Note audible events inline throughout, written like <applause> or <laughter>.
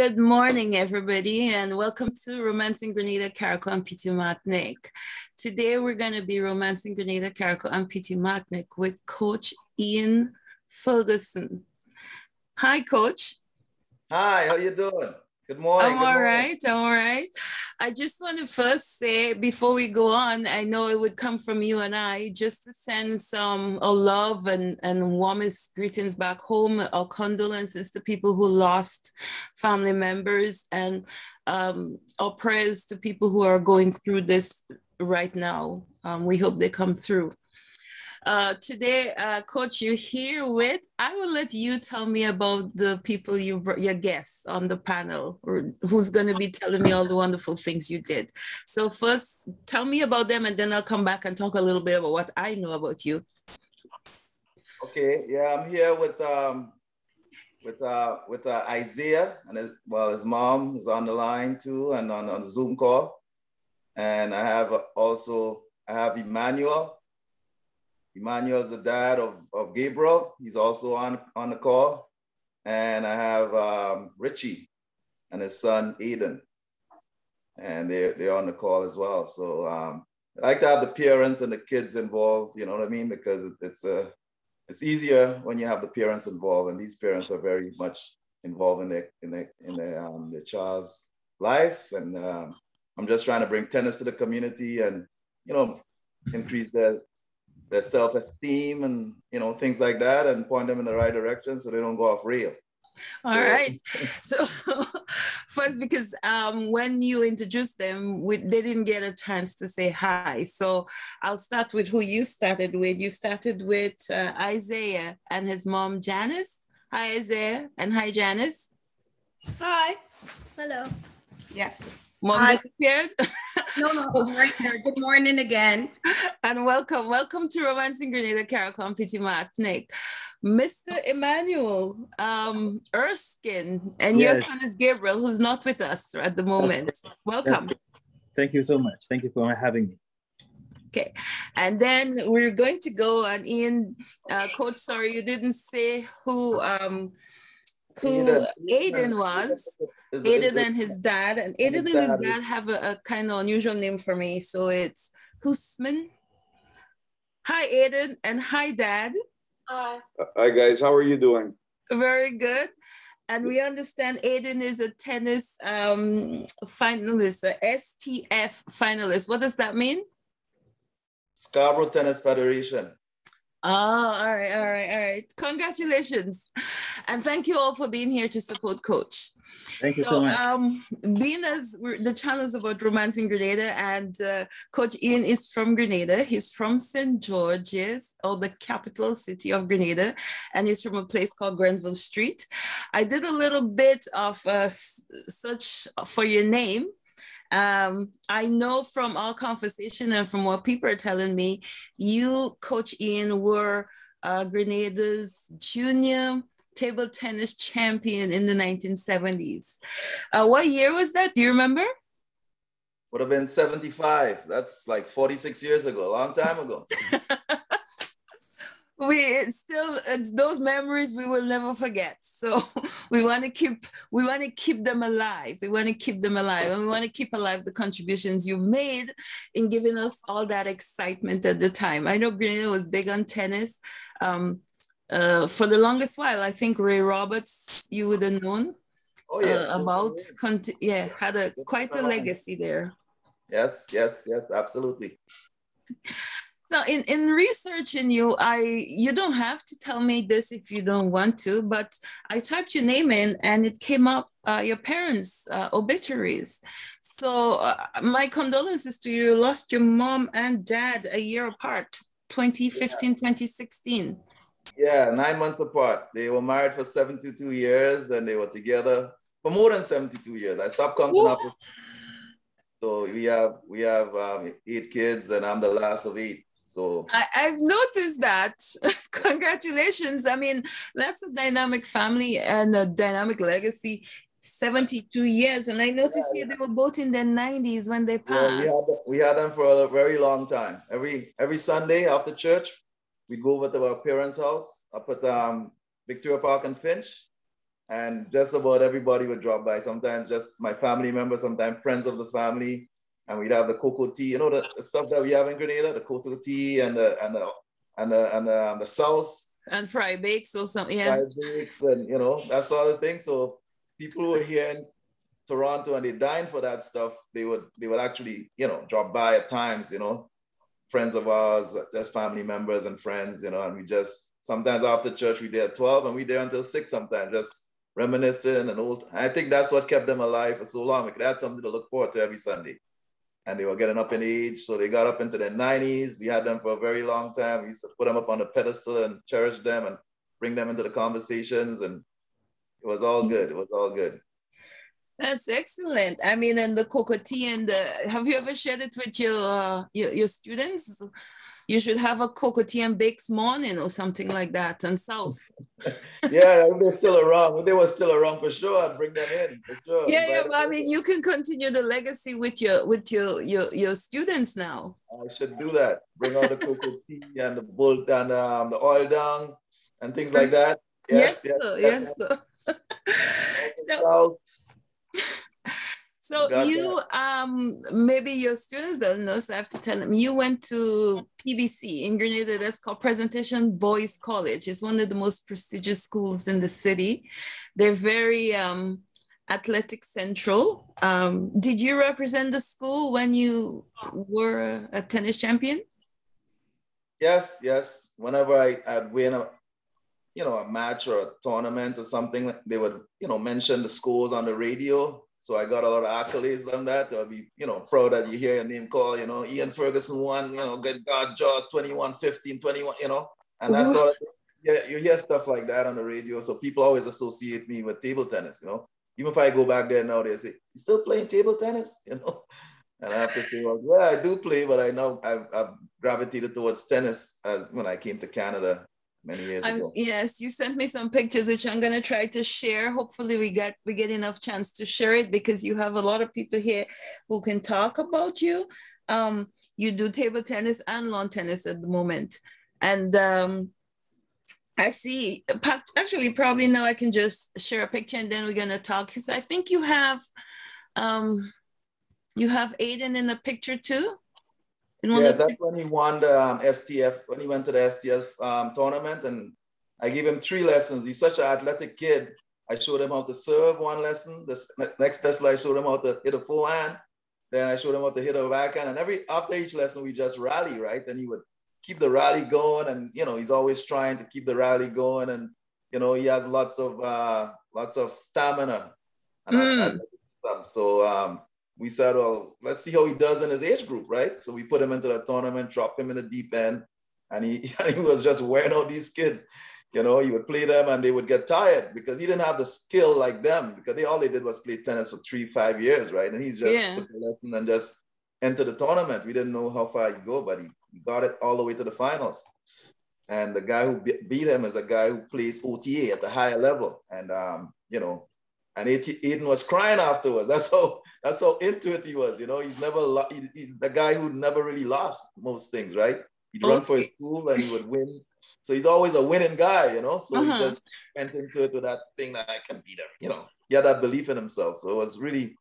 Good morning, everybody, and welcome to Romancing Grenada, Carriacou, and Petite Martinique. Today, we're going to be romancing Grenada, Carriacou, and Petite Martinique with Coach Ian Ferguson. Hi, Coach. Hi, how you doing? Good morning. I'm good all morning. right. I'm all right. I just want to first say before we go on, I know it would come from you and I, just to send some uh, love and, and warmest greetings back home, our condolences to people who lost family members, and um, our prayers to people who are going through this right now. Um, we hope they come through. Uh, today, uh, Coach, you're here with, I will let you tell me about the people you, your guests on the panel, who's going to be telling me all the wonderful things you did. So first, tell me about them, and then I'll come back and talk a little bit about what I know about you. Okay, yeah, I'm here with um with uh with uh, Isaiah and his, well his mom is on the line too and on, on the Zoom call, and I have also I have Emmanuel Emmanuel is the dad of, of Gabriel. He's also on, on the call. And I have um, Richie and his son, Aiden. And they're, they're on the call as well. So um, I like to have the parents and the kids involved, you know what I mean? Because it, it's, a, it's easier when you have the parents involved. And these parents are very much involved in their, in their, in their, um, their child's lives. And um, I'm just trying to bring tennis to the community and, you know, increase their their self-esteem and you know things like that and point them in the right direction so they don't go off rail all <laughs> so. right. <laughs> So first because um, when you introduced them we, they didn't get a chance to say hi. So i'll start with who you started with. You started with uh, isaiah and his mom janice. Hi isaiah and hi janice. Hi. Hello. Yes Mom Hi. disappeared? no, no, <laughs> I'm right here. Good morning again. And welcome. Welcome to Romancing Grenada Carriacou Petite Martinique. Mr. Emmanuel um, Erskine, and yes. your son is Gabriel, who's not with us at the moment. Welcome. Thank you so much. Thank you for having me. Okay, and then we're going to go on Ian, uh, Coach, sorry, you didn't say who um, who Aiden was. Aiden and his dad, and Aiden and his dad have a, a kind of unusual name for me. So it's Husman. Hi, Aiden, and hi, Dad. Hi. Hi, guys. How are you doing? Very good. And we understand Aiden is a tennis um, finalist, a STF finalist. What does that mean? Scarborough Tennis Federation. Oh, all right, all right, all right. Congratulations. And thank you all for being here to support Coach. Thank you so, so much. Um, being as the channel is about romance in Grenada, and uh, Coach Ian is from Grenada. He's from St. George's, or the capital city of Grenada, and he's from a place called Grenville Street. I did a little bit of uh, search for your name, um, I know from our conversation and from what people are telling me, you, Coach Ian, were uh, Grenada's junior table tennis champion in the 1970s. Uh, what year was that? Do you remember? Would have been 75. That's like 46 years ago, a long time ago. <laughs> we still it's those memories we will never forget. So <laughs> we want to keep we want to keep them alive. We want to keep them alive. And we want to keep alive the contributions you made in giving us all that excitement at the time. I know Grenada was big on tennis um, uh, for the longest while. I think ray roberts you would have known oh, yes. Uh, about yeah had a quite a legacy there. Yes yes yes absolutely so in, in researching you, I you don't have to tell me this if you don't want to, but I typed your name in and it came up uh, your parents' uh, obituaries. So uh, my condolences to you. You lost your mom and dad a year apart, 2015, yeah. 2016. Yeah, nine months apart. They were married for 72 years and they were together for more than 72 years. I stopped counting up. So we have we have um, eight kids and I'm the last of eight. So I, have noticed that. <laughs> Congratulations. I mean, that's a dynamic family and a dynamic legacy. 72 years. And I noticed yeah, yeah. they were both in their 90s when they passed. Yeah, we, had them, we had them for a very long time. Every every Sunday after church, we go over to our parents' house up at um, Victoria Park and Finch. and just about everybody would drop by. Sometimes just my family members, sometimes friends of the family, and we'd have the cocoa tea. You know the, the stuff that we have in Grenada, the cocoa tea and the and the and the and the, and the sauce and fried bakes or something. Yeah, fried bakes and you know that sort of thing. So people who are here in Toronto and they dine for that stuff, they would they would actually you know drop by at times. You know, friends of ours, just family members and friends. You know, and we just sometimes after church we there at twelve and we there until six sometimes just reminiscing and old. I think that's what kept them alive for so long. They had something to look forward to every Sunday and they were getting up in age. So they got up into their 90s. We had them for a very long time. We used to put them up on the pedestal and cherish them and bring them into the conversations. And it was all good. It was all good. That's excellent. I mean, and the cocoa tea and the, have you ever shared it with your, uh, your, your students? you should have a cocoa tea and bakes morning or something like that and sauce. <laughs> yeah, they're still around. If they were still around for sure, I'd bring them in for sure. Yeah, yeah. Well, I mean, you can continue the legacy with your with your your your students now. I should do that. Bring out the cocoa <laughs> tea and the bolt and um, the oil down and things like that. Yes, yes, yes. Sir. yes sir. <laughs> so, so Got you, that. um, maybe your students don't know, so I have to tell them. You went to PBC in Grenada. That's called Presentation Boys College. It's one of the most prestigious schools in the city. They're very um, athletic central. Um, did you represent the school when you were a tennis champion? Yes, yes. Whenever I, I'd win a, you know, a match or a tournament or something, they would, you know, mention the schools on the radio so I got a lot of accolades on that. I'll be, you know, proud that you hear your name called, you know, Ian Ferguson won, you know, good God, Jaws 21, 15, 21, you know, and that's mm-hmm. all. Yeah, you hear stuff like that on the radio. So people always associate me with table tennis, you know. Even if I go back there now, they say, You still playing table tennis? <laughs> You know? And I have to say, well, yeah, I do play, but I know I've, I've gravitated towards tennis as when I came to Canada many years I'm, ago. Yes, you sent me some pictures, which I'm going to try to share. Hopefully, we get we get enough chance to share it because you have a lot of people here who can talk about you. Um, you do table tennis and lawn tennis at the moment, and um, I see. Actually, probably now I can just share a picture and then we're going to talk because I think you have. Um, you have Aiden in the picture too. Yes, that's when he won the um, STF, when he went to the STF um, tournament. And I gave him three lessons. He's such an athletic kid. I showed him how to serve one lesson. The next lesson, I showed him how to hit a forehand. Then I showed him how to hit a backhand. And every after each lesson, we just rally, right? And he would keep the rally going. And you know, he's always trying to keep the rally going. And you know, he has lots of uh, lots of stamina. And mm. so um, we said, well, let's see how he does in his age group, right? So we put him into the tournament, dropped him in the deep end, and he, <laughs> he was just wearing out these kids. You know, he would play them and they would get tired because he didn't have the skill like them because they all they did was play tennis for three, five years, right? And he's just yeah. took a lesson and just entered the tournament. We didn't know how far he'd go, but he got it all the way to the finals. And the guy who beat him is a guy who plays OTA at the higher level. And um, you know, and Aiden was crying afterwards. <laughs> That's how that's how into it he was. You know, he's never lo- he's the guy who never really lost most things, right? He'd okay. run for his school and he would win. So he's always a winning guy, you know. So uh-huh. he just went into it with that thing that I can beat him. You know, he had that belief in himself. So it was really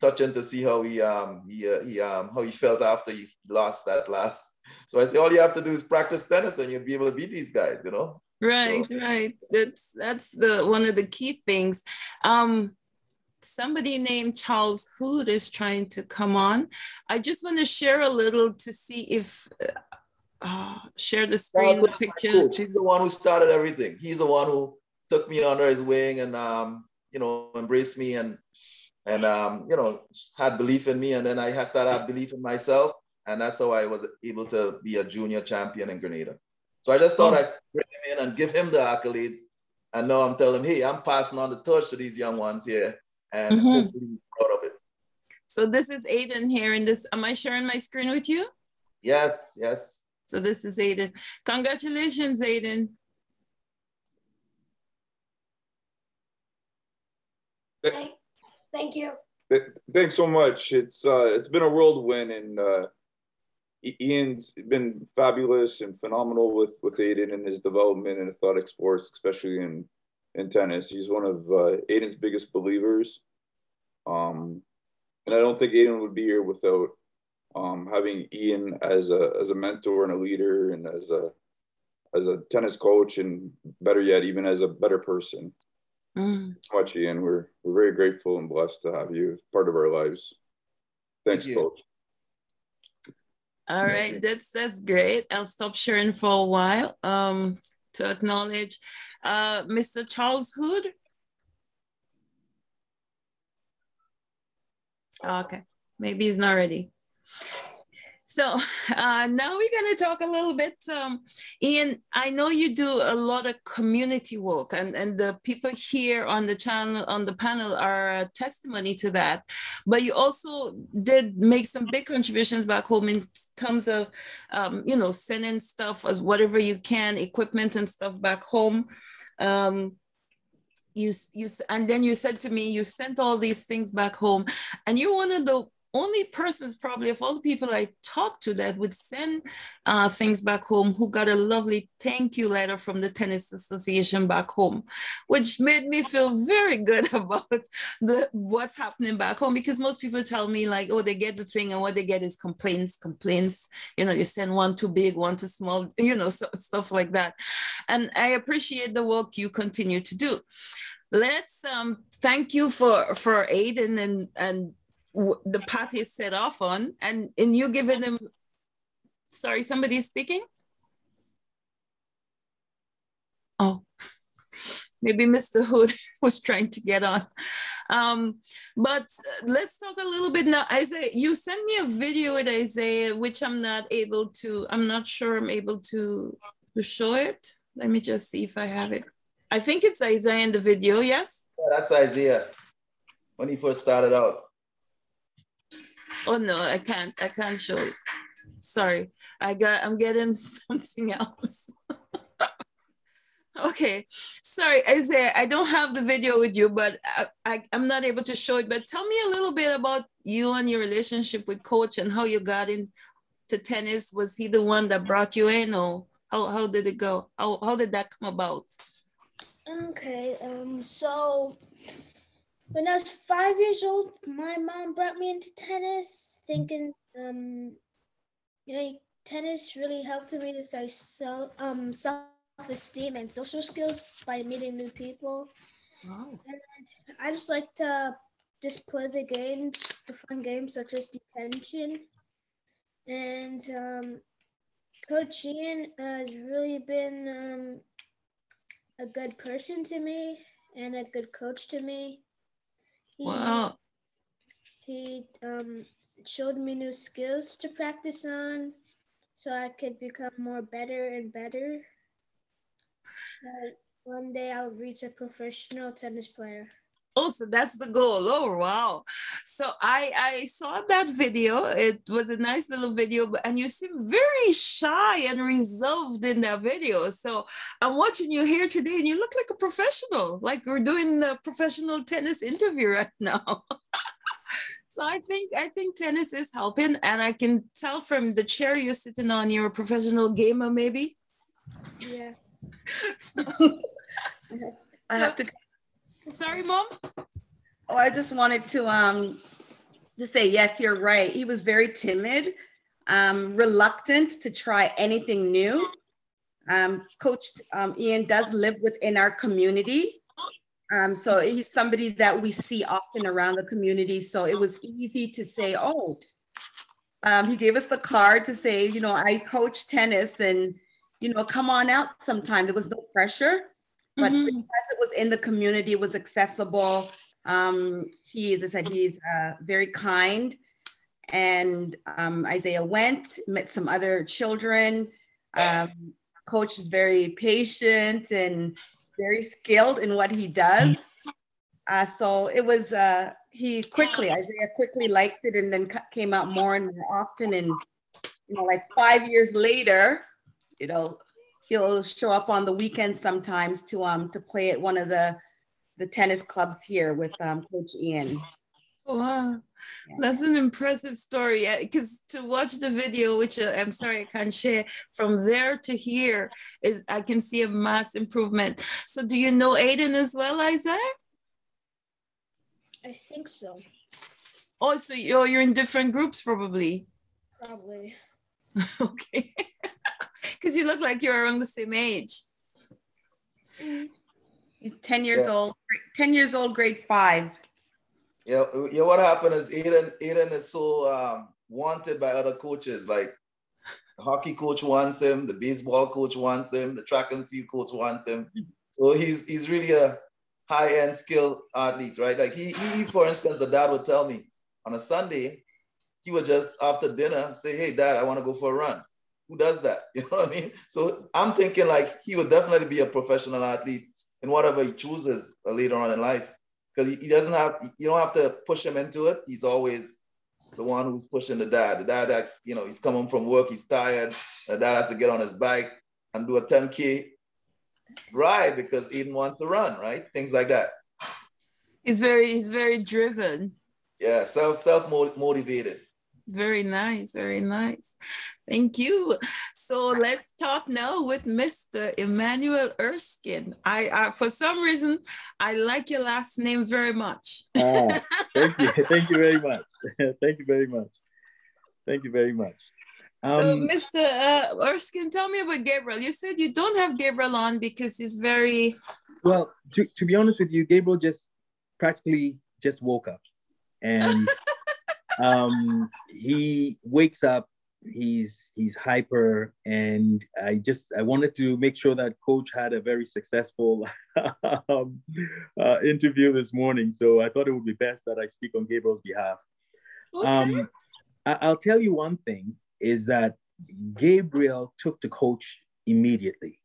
touching to see how he um he uh, he um how he felt after he lost that last. So I say all you have to do is practice tennis and you'll be able to beat these guys. You know. Right, so. right. That's that's the one of the key things. Um, somebody named Charles Hood is trying to come on. I just want to share a little to see if uh, uh share the screen the picture. He's the one who started everything. He's the one who took me under his wing and um, you know embraced me and and um, you know had belief in me. And then I had started have belief in myself, and that's how I was able to be a junior champion in Grenada. So I just thought oh. I'd bring him in and give him the accolades. And now I'm telling him, hey, I'm passing on the torch to these young ones here and mm-hmm. hopefully proud of it. So this is Aiden here in this. Am I sharing my screen with you? Yes, yes. So this is Aiden. Congratulations, Aiden. Thank you. Thanks so much. It's uh, it's been a whirlwind, and uh, Ian's been fabulous and phenomenal with with Aiden and his development in athletic sports, especially in in tennis. He's one of uh, Aiden's biggest believers. Um, and I don't think Aiden would be here without um, having Ian as a as a mentor and a leader and as a as a tennis coach and better yet, even as a better person. Mm. Much Ian, we're we're very grateful and blessed to have you as part of our lives. Thanks, Thank coach. All right, that's that's great. I'll stop sharing for a while um, to acknowledge uh, Mr. Charles Hood. Okay, maybe he's not ready. So <laughs> uh, now we're going to talk a little bit. Um, Ian, I know you do a lot of community work, and, and the people here on the channel, on the panel, are testimony to that. But you also did make some big contributions back home in terms of, um, you know, sending stuff as whatever you can, equipment and stuff back home. Um, you you and then you said to me you sent all these things back home and you're one of the only persons probably of all the people I talked to that would send uh, things back home who got a lovely thank you letter from the Tennis Association back home, which made me feel very good <laughs> about the what's happening back home because most people tell me like, oh, they get the thing and what they get is complaints, complaints. You know, you send one too big, one too small, <laughs> you know, so, stuff like that. And I appreciate the work you continue to do let's um, thank you for for Aiden and and the path is set off on and and you giving them sorry somebody is speaking? Oh <laughs> maybe mr hood <laughs> was trying to get on. Um, but let's talk a little bit now. Isaiah you sent me a video with isaiah which i'm not able to i'm not sure i'm able to to show it. Let me just see if i have it. I think it's isaiah in the video yes? Yeah, that's isaiah when he first started out Oh no, I can't. I can't show it. Sorry, I got. I'm getting <laughs> something else. <laughs> okay, sorry, Isaiah. I don't have the video with you, but I, I I'm not able to show it. But tell me a little bit about you and your relationship with Coach and how you got into tennis. Was he the one that brought you in, or how how did it go? How how did that come about? Okay, um, so when I was five years old, my mom brought me into tennis, thinking um, tennis really helped me with my self um self esteem and social skills by meeting new people. Wow. And I just like to just play the games, the fun games such as detention. And um, Coach Ian has really been um, a good person to me and a good coach to me. He, wow. He um, showed me new skills to practice on so I could become more better and better. So one day I'll reach a professional tennis player. Oh, so that's the goal. Oh, wow. So I I saw that video. It was a nice little video, and you seem very shy and reserved in that video. So I'm watching you here today, and you look like a professional, like we're doing a professional tennis interview right <laughs> now. so I think I think tennis is helping, and I can tell from the chair you're sitting on, you're a professional gamer, maybe. Yeah. <laughs> so, <laughs> I have to Sorry, mom. Oh, I just wanted to um to say yes, you're right. He was very timid, um, reluctant to try anything new. Um, Coach um, Ian does live within our community. Um, so he's somebody that we see often around the community. So it was easy to say, oh, um, he gave us the card to say, you know, I coach tennis and, you know, come on out sometime. There was no pressure. But mm-hmm. because it was in the community, it was accessible. Um, he, as I said, he's uh, very kind. And um, Isaiah went, met some other children. Um, coach is very patient and very skilled in what he does. Uh, so it was, uh, he quickly, Isaiah quickly liked it and then came out more and more often. And, you know, like five years later, you know, he'll show up on the weekends sometimes to um to play at one of the the tennis clubs here with um, Coach Ian. Wow, that's an impressive story. Because to watch the video, which uh, I'm sorry I can't share, from there to here is I can see a mass improvement. So, do you know Aiden as well, Isaac? I think so. Oh, so you're you're in different groups, probably. Probably. <laughs> okay, <laughs> because you look like you're around the same age. 10 years yeah. old, 10 years old, grade five. Yeah, yeah. What happened is Aiden, Aiden is so um, wanted by other coaches. Like the hockey coach wants him, the baseball coach wants him, the track and field coach wants him. So he's he's really a high end skilled athlete, right? Like he, he, for instance, the dad would tell me on a Sunday, he would just after dinner say, "Hey, dad, I want to go for a run." Who does that? <laughs> You know what I mean? So I'm thinking like he would definitely be a professional athlete in whatever he chooses later on in life because he, he, doesn't have you don't have to push him into it. He's always the one who's pushing the dad. The dad that you know he's coming from work, he's tired. The dad has to get on his bike and do a 10k ride because Eden wants to run, right? Things like that. He's very he's very driven. Yeah, self self motivated. Very nice, very nice. Thank you. So let's talk now with Mr. Emmanuel Erskine. I, I for some reason I like your last name very much. ah, <laughs> thank you, <laughs> thank you very much. thank you very much. Thank you very much. Um, so, Mr. Uh, Erskine, tell me about Gabriel. You said you don't have Gabriel on because he's very well. To, to be honest with you, Gabriel just practically just woke up, and <laughs> um, he wakes up he's he's hyper and i just i wanted to make sure that coach had a very successful <laughs> um, uh, interview this morning so i thought it would be best that i speak on gabriel's behalf okay. um, I, will tell you one thing is that gabriel took to coach immediately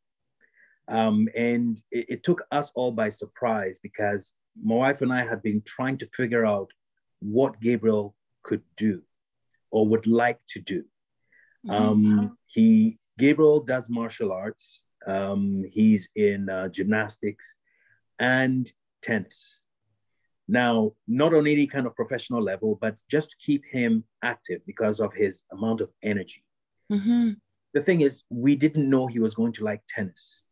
um, and it, it took us all by surprise because my wife and i had been trying to figure out what gabriel could do or would like to do. Mm-hmm. Um, he Gabriel does martial arts. Um, he's in uh, gymnastics and tennis. Now, not on any kind of professional level, but just to keep him active because of his amount of energy. Mm-hmm. The thing is, we didn't know he was going to like tennis.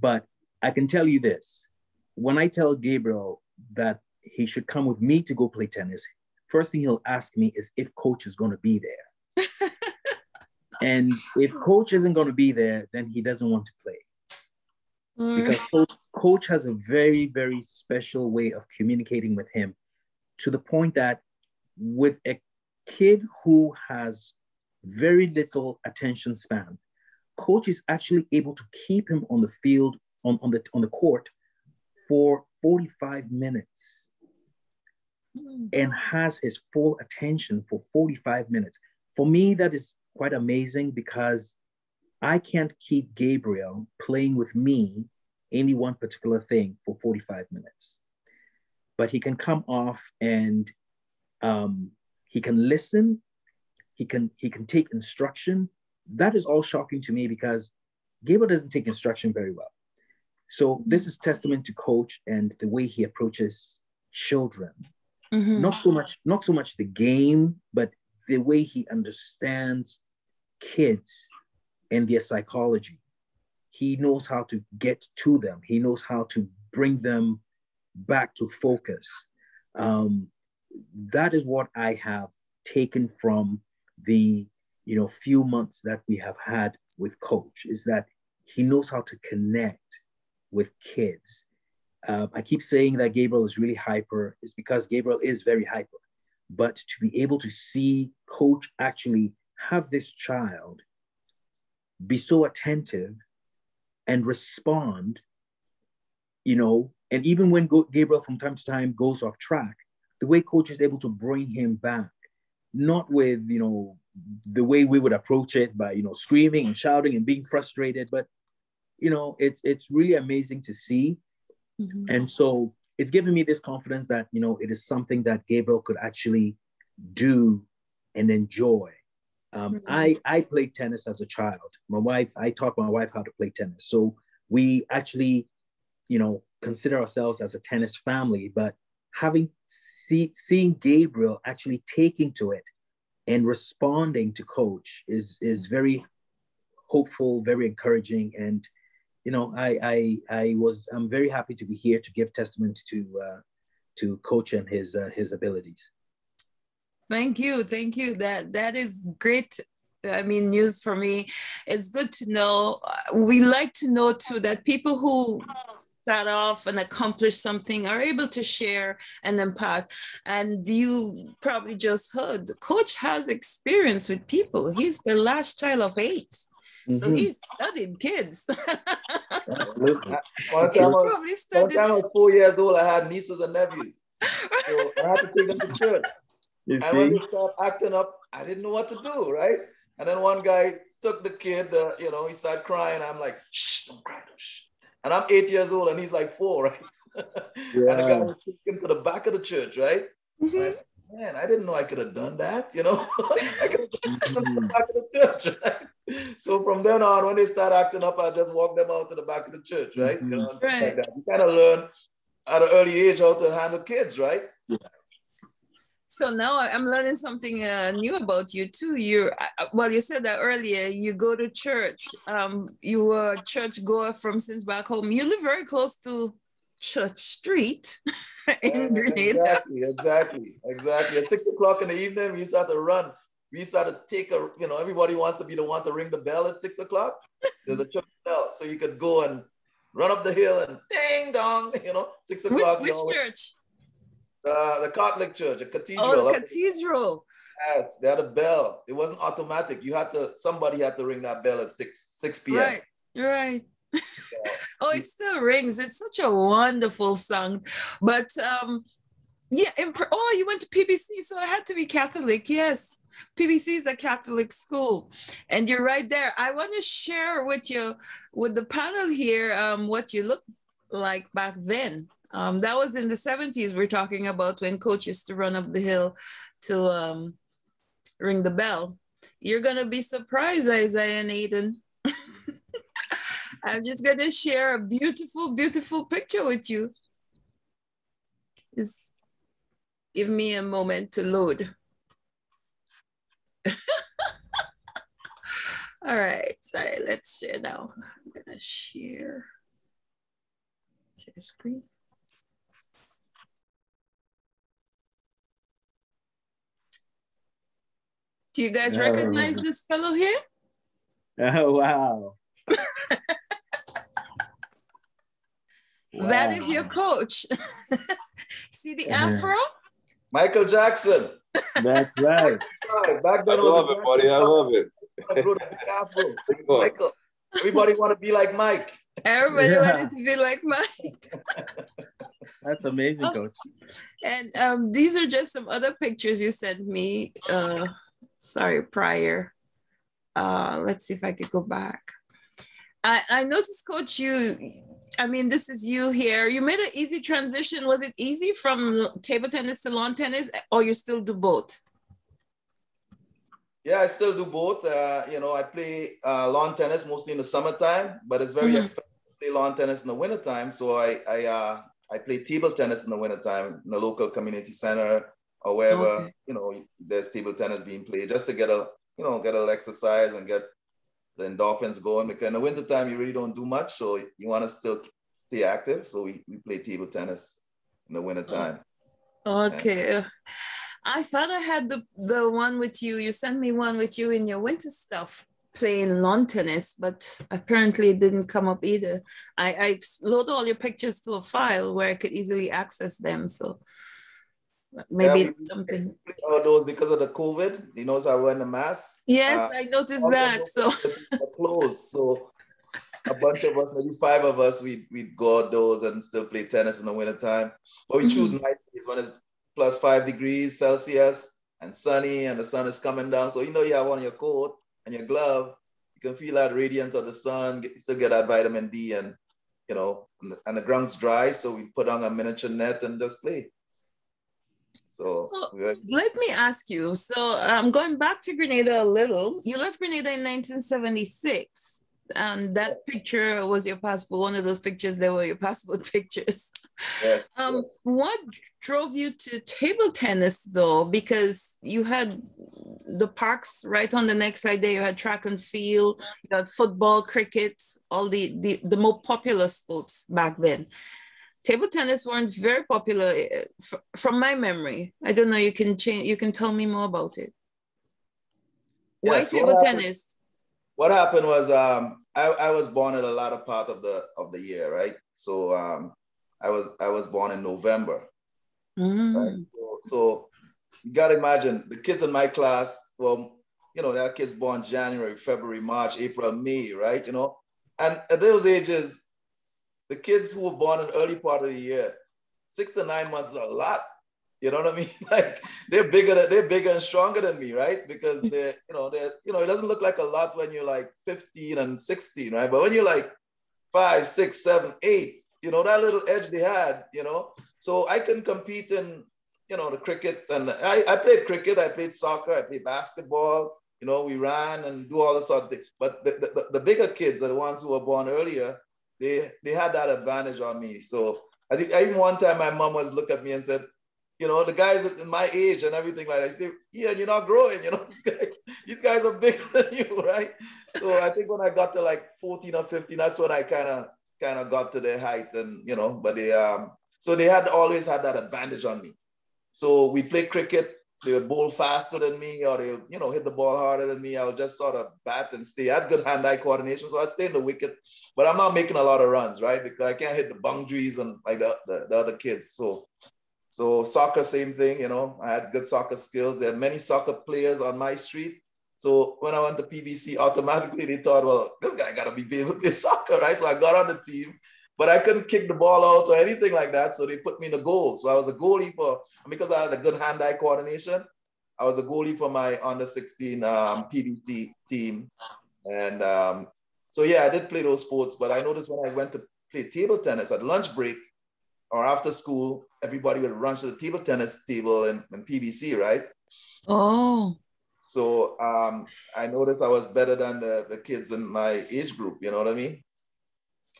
But I can tell you this when I tell Gabriel that he should come with me to go play tennis, first thing he'll ask me is if coach is going to be there. And if coach isn't going to be there, then he doesn't want to play. Mm. Because coach, coach has a very, very special way of communicating with him to the point that with a kid who has very little attention span, coach is actually able to keep him on the field, on, on, the, on the court for 45 minutes and has his full attention for 45 minutes. For me, that is quite amazing because I can't keep Gabriel playing with me any one particular thing for 45 minutes. But he can come off and um, he can listen, he can he can take instruction. That is all shocking to me because Gabriel doesn't take instruction very well. So this is testament to coach and the way he approaches children Mm-hmm. Not so much, not so much the game, but the way he understands kids and their psychology. He knows how to get to them. He knows how to bring them back to focus. Um, that is what I have taken from the you know few months that we have had with coach is that he knows how to connect with kids uh, I keep saying that Gabriel is really hyper, is because Gabriel is very hyper. But to be able to see coach actually have this child be so attentive and respond, you know, and even when Gabriel from time to time goes off track, the way coach is able to bring him back, not with, you know, the way we would approach it by, you know, screaming and shouting and being frustrated, but, you know, it's, it's really amazing to see Mm-hmm. And so it's given me this confidence that, you know, it is something that Gabriel could actually do and enjoy. Um, mm-hmm. I, I played tennis as a child. My wife, I taught my wife how to play tennis. So we actually, you know, consider ourselves as a tennis family. But having see, seeing Gabriel actually taking to it and responding to coach is is very hopeful, very encouraging, and you know I I I was I'm very happy to be here to give testament to uh, to coach and his uh, his abilities. Thank you, thank you. That that is great I mean, news for me. It's good to know. We like to know too that people who start off and accomplish something are able to share and impact. And you probably just heard coach has experience with people. He's the last child of 8 mm-hmm. So he's studying kids. <laughs> one time, I was, one time I was four years old, I had nieces and nephews. So I had to take them to <laughs> church. You and see? when they start acting up, I didn't know what to do, right? And then one guy took the kid, uh, you know, he started crying. I'm like, shh, don't cry, don't shh. And I'm eight years old and he's like four, right? Yeah. <laughs> and the guy was taken to the back of the church, right? Mm-hmm. I said, man, I didn't know I could have done that, you know? <laughs> I could have to the back of the church, right? So from then on, when they start acting up, I just walk them out to the back of the church, right? Mm-hmm. You know, right. like. You kind of learn at an early age how to handle kids, right? Yeah. So now I'm learning something uh, new about you too. You well, you said that earlier. You go to church. Um, you were a church goer from since back home. You live very close to Church Street <laughs> in Grenada. Exactly, exactly, exactly. At six o'clock in the evening, we start to have to run. We start to take a, you know, everybody wants to be the one to ring the bell at six o'clock. There's a <laughs> church bell, so you could go and run up the hill and ding dong, <laughs> you know, six o'clock. Which, which church? Uh, the Catholic Church, a cathedral. Oh, the cathedral. Yes, they had a bell. It wasn't automatic. You had to, somebody had to ring that bell at 6, 6 p.m. Right, right. <laughs> Oh, it still rings. It's such a wonderful song. But um, yeah, in, oh, you went to PBC, so it had to be Catholic. Yes. PBC is a Catholic school. And you're right there. I want to share with you, with the panel here, um, what you look like back then. Um, that was in the 70s we're talking about when coach used to run up the hill to um, ring the bell. You're gonna be surprised, Isaiah and Aiden. I'm just gonna share a beautiful, beautiful picture with you. Just give me a moment to load. <laughs> All right, sorry, let's share now. I'm gonna share, share screen. Do you guys oh. recognize this fellow here? <laughs> Oh, wow. <laughs> That is your coach. <laughs> See the afro? Michael Jackson. That's right. Back then I love it, buddy. I love it. Michael. <laughs> Everybody want to be like Mike. Everybody yeah. wanted to be like Mike. <laughs> That's amazing, oh, coach. And um, these are just some other pictures you sent me. Uh, sorry, prior. Uh, let's see if I could go back. I, I noticed, Coach, you, I mean, this is you here. You made an easy transition. Was it easy from table tennis to lawn tennis, or you still do both? Yeah, I still do both. Uh, you know, I play uh, lawn tennis mostly in the summertime, but it's very mm-hmm. expensive to play lawn tennis in the wintertime. So I I, uh, I play table tennis in the wintertime in the local community center or wherever okay. you know there's table tennis being played, just to get a you know get a little exercise and get the endorphins going. Because in the wintertime you really don't do much, so you want to still stay active. So we, we play table tennis in the wintertime. Oh, okay. Yeah. I thought I had the, the one with you. You sent me one with you in your winter stuff playing lawn tennis, but apparently it didn't come up either. I, I load all your pictures to a file where I could easily access them. So maybe yeah, something. All those because of the COVID. You notice I wear the mask. Yes, uh, I noticed that. So closed. So a bunch of us, maybe five of us, we we'd go outdoors and still play tennis in the winter time. But we mm-hmm. choose night days when it's plus five degrees Celsius and sunny and the sun is coming down. So you know you have on your coat and your glove, you can feel that radiance of the sun, get, still get that vitamin D and you know, and the, and the ground's dry. So we put on a miniature net and just play. So, so let me ask you. So I'm um, going back to Grenada a little. You left Grenada in 1976. And that picture was your passport. One of those pictures that were your passport <laughs> pictures. Yeah. Um, what drove you to table tennis though? Because you had the parks right on the next slide there. You had track and field, you had football, cricket, all the, the, the more popular sports back then. Table tennis weren't very popular eh, from my memory. I don't know. You can change. You can tell me more about it. Why Yes, what table happened- tennis? what happened was um I, I was born at a latter part of the of the year, right? So um I was I was born in November. Mm. Right? So, so you gotta imagine the kids in my class, well, you know, there are kids born January, February, March, April, May, right? You know, and at those ages, the kids who were born in early part of the year, six to nine months is a lot. You know what I mean? <laughs> Like they're bigger, than, they're bigger and stronger than me, right? Because <laughs> they're, you know, they're, you know, it doesn't look like a lot when you're like 15 and 16, right? But when you're like five, six, seven, eight, you know, that little edge they had, you know. So I can compete in, you know, the cricket and I, I played cricket, I played soccer, I played basketball, you know, we ran and do all this sort of thing. But the, the, the bigger kids are the ones who were born earlier, they they had that advantage on me. So I think even one time my mom was look at me and said, you know, the guys in my age and everything like that. I say, yeah, you're not growing, you know, <laughs> these guys, these guys are bigger <laughs> than you, right? So I think when I got to like 14 or 15, that's when I kind of kind of got to their height and you know, but they um so they had always had that advantage on me. So we play cricket, they would bowl faster than me, or they you know hit the ball harder than me. I would just sort of bat and stay. I had good hand-eye coordination, so I stay in the wicket, but I'm not making a lot of runs, right? Because I can't hit the boundaries and like the, the, the other kids. So so soccer, same thing, you know. I had good soccer skills. There are many soccer players on my street. So when I went to PBC, automatically they thought, well, this guy gotta be able to play soccer, right? So I got on the team, but I couldn't kick the ball out or anything like that. So they put me in the goal. So I was a goalie for because I had a good hand-eye coordination. I was a goalie for my under 16 um, PBC team, and um, so yeah, I did play those sports. But I noticed when I went to play table tennis at lunch break or after school, everybody would run to the table tennis table in, in PBC, right? Oh, So um, I noticed I was better than the, the kids in my age group, you know what I mean?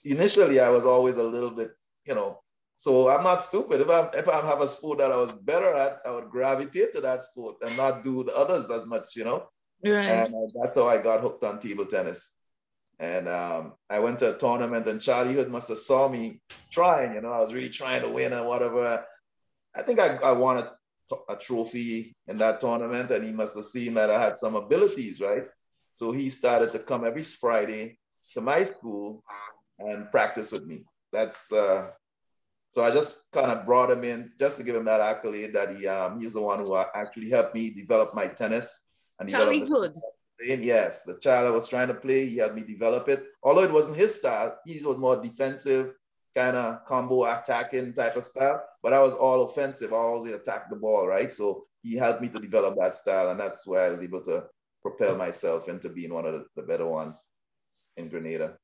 Initially, I was always a little bit, you know, so I'm not stupid. If I if I have a sport that I was better at, I would gravitate to that sport and not do the others as much, you know? right. And that's how I got hooked on table tennis. And um, I went to a tournament, and Charlie Hood must have saw me trying. You know, I was really trying to win and whatever. I think I, I won a, a trophy in that tournament, and he must have seen that I had some abilities, right? So he started to come every Friday to my school and practice with me. That's uh, so I just kind of brought him in just to give him that accolade that he um, he was the one who actually helped me develop my tennis and develop the- Childhood. yes, the child I was trying to play, he helped me develop it. Although it wasn't his style, he was more defensive, kind of combo attacking type of style. But I was all offensive. I always attacked the ball, right? So he helped me to develop that style, and that's where I was able to propel myself into being one of the, the better ones in Grenada.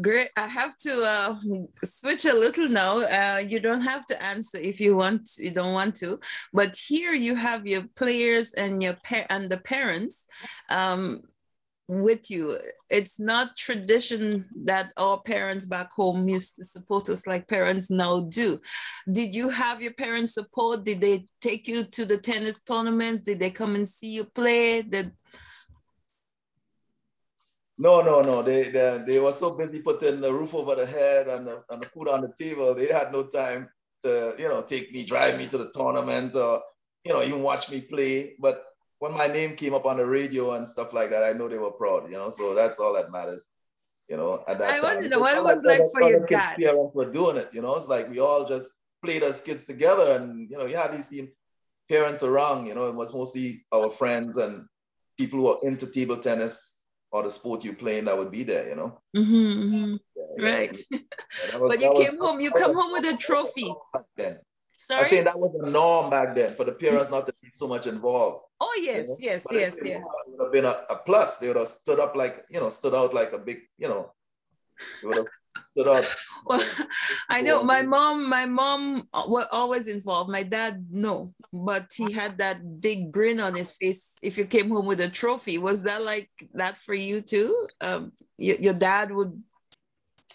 Great. I have to uh, switch a little now. Uh, you don't have to answer if you want. You don't want to. But here you have your players and your pa- and the parents um, with you. It's not tradition that our parents back home used to support us like parents now do. Did you have your parents support? Did they take you to the tennis tournaments? Did they come and see you play? Did No, no, no. They, they they were so busy putting the roof over the head and the, and the food on the table. They had no time to, you know, take me, drive me to the tournament or, you know, even watch me play. But when my name came up on the radio and stuff like that, I know they were proud, you know. So that's all that matters, you know. At that I time, to know what it was like for your dad. Parents were doing it, you know. It's like we all just played as kids together, and you know, you hardly seen parents around. You know, it was mostly our friends and people who are into table tennis or the sport you're playing that would be there, you know. Mhm, mhm. Yeah, right? Yeah, <laughs> was- but you that was- came home, you come home with a trophy. Then. Sorry. I saying that was the norm back then for the parents not to be so much involved. oh you yes, know. yes, But yes, yes. It would have been a, a plus. They would have stood up like, you know, stood out like a big, you know, they would have stood out. <laughs> Well, I know my mom, my mom were always involved. My dad, no, but he had that big grin on his face if you came home with a trophy. Was that like that for you too? Um, your, your dad would.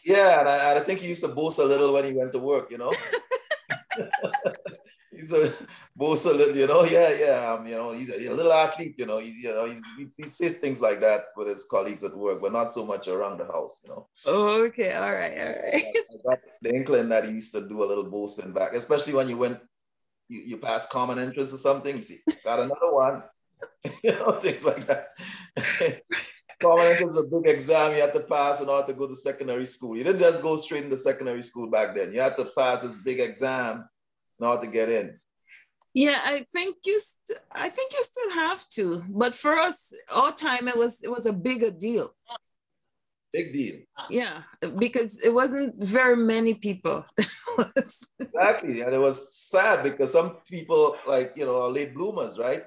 Yeah, and I, I think he used to boast a little when he went to work. You know. <laughs> he's a <laughs> boast a you know. Yeah, yeah. Um, you know, he's a, a little athlete. You know, he, you know, he, he, says things like that with his colleagues at work, but not so much around the house. You know. Oh, okay. All right. All right. I the inkling that he used to do a little boasting back, especially when you went, you, you pass common entrance or something. You see, got another one. <laughs> you know, things like that. <laughs> common entrance is a big exam you had to pass in order to go to secondary school. You didn't just go straight into secondary school back then. You had to pass this big exam not to get in. Yeah, I think you. St- I think you still have to, but for us, all time it was it was a bigger deal. Big deal. Yeah, because it wasn't very many people. <laughs> exactly, and it was sad because some people, like you know, are late bloomers, right?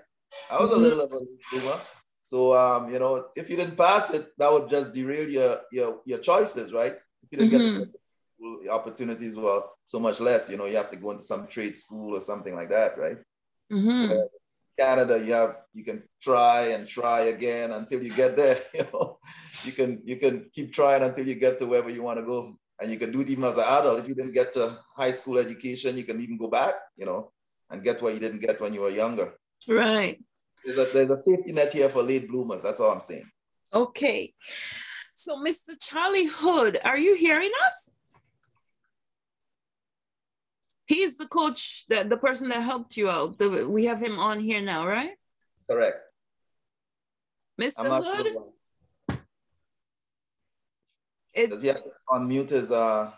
I was mm-hmm. a little of a late bloomer, so um, you know, if you didn't pass it, that would just derail your your your choices, right? If you didn't mm-hmm. get the opportunities were so much less. You know, you have to go into some trade school or something like that, right? Mm-hmm. Canada, you have you can try and try again until you get there. <laughs> You know, you can you can keep trying until you get to wherever you want to go, and you can do it even as an adult. If you didn't get to high school education, you can even go back. You know, and get what you didn't get when you were younger. Right. There's a there's a safety net here for late bloomers. That's all I'm saying. Okay. So, Mr. Charlie Hood, are you hearing us? He's the coach, the, the person that helped you out. The, we have him on here now, right? Correct. Mr. Hood? It's, Does he have to unmute his, uh,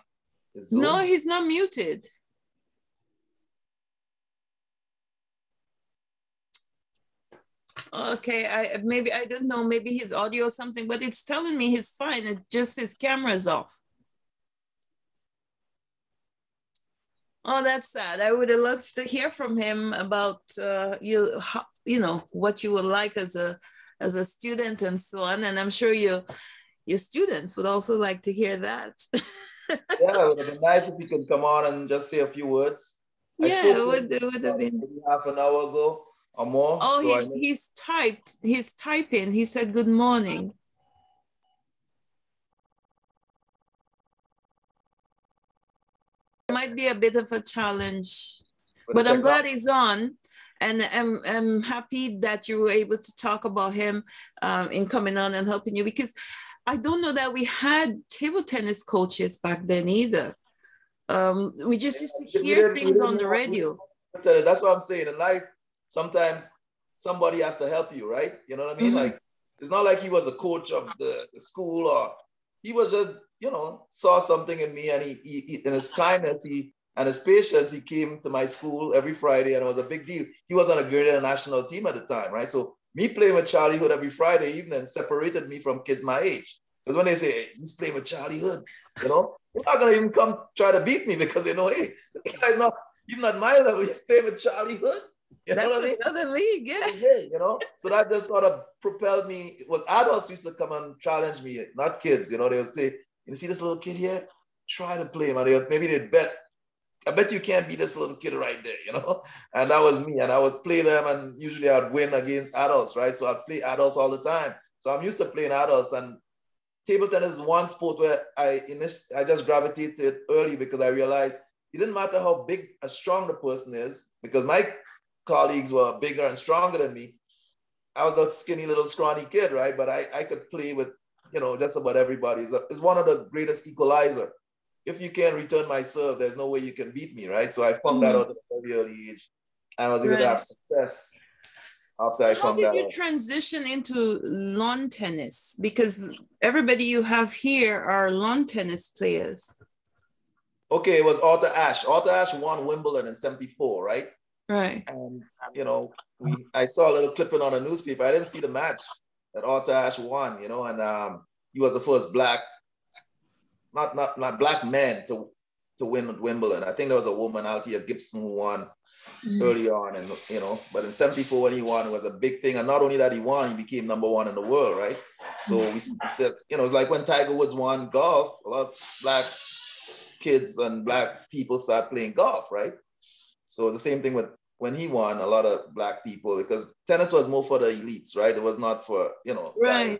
his Zoom? No, he's not muted. Okay, I maybe I don't know, maybe his audio or something, but it's telling me he's fine. It just his camera's off. Oh, that's sad. I would have loved to hear from him about uh, you, how, you know, what you would like as a as a student and so on. And I'm sure your your students would also like to hear that. <laughs> yeah, it would have been nice if you could come on and just say a few words. Yeah, it would, it would have been half an hour ago or more. Oh, so he's, he's typed. He's typing. He said, "Good morning." Might be a bit of a challenge, but I'm glad he's on. And I'm, I'm happy that you were able to talk about him um, in coming on and helping you because I don't know that we had table tennis coaches back then either. Um, we just used to hear things on the radio. That's what I'm saying. In life, sometimes somebody has to help you, right? You know what I mean? Mm-hmm. Like, it's not like he was a coach of the, the school or he was just you know, saw something in me and he, he, he, in his kindness, he and his patience, he came to my school every Friday and it was a big deal. He was on a great national team at the time, right? So me playing with Charlie Hood every Friday evening separated me from kids my age. Because when they say, hey, he's playing with Charlie Hood, you know, they're not gonna even come try to beat me because they know, hey, this guy's not even at my level, he's playing with Charlie Hood. You That's know what I mean? another league, yeah. yeah. You know, so that just sort of propelled me. It was adults used to come and challenge me, not kids. You know, they would say, you see this little kid here? Try to play him. Maybe they'd bet, I bet you can't beat this little kid right there, you know? <laughs> And that was me. And I would play them and usually I'd win against adults, right? So I'd play adults all the time. So I'm used to playing adults and table tennis is one sport where I I just gravitated early because I realized it didn't matter how big a strong the person is, because my colleagues were bigger and stronger than me. I was a skinny little scrawny kid, right? But I, I could play with you know, just about everybody. It's, a, it's one of the greatest equalizer. If you can't return my serve, there's no way you can beat me, right? So I found mm-hmm. that out at a very early age, and I was able right. to have success after so I found How did you out. transition into lawn tennis? Because everybody you have here are lawn tennis players. Okay, it was Arthur Ashe. Arthur Ashe won Wimbledon in 74, right? Right. And, you know, we I saw a little clipping on a newspaper. I didn't see the match, that Arthur Ashe won, you know, and um, he was the first black, not not not black man to to win Wimbledon. I think there was a woman, Althea Gibson, who won mm. early on, and you know, but in '74 when he won, it was a big thing. And not only that he won, he became number one in the world, right? So we said, you know, it's like when Tiger Woods won golf, a lot of black kids and black people start playing golf, right? So it's the same thing with when he won, a lot of black people because tennis was more for the elites, right? It was not for you know right.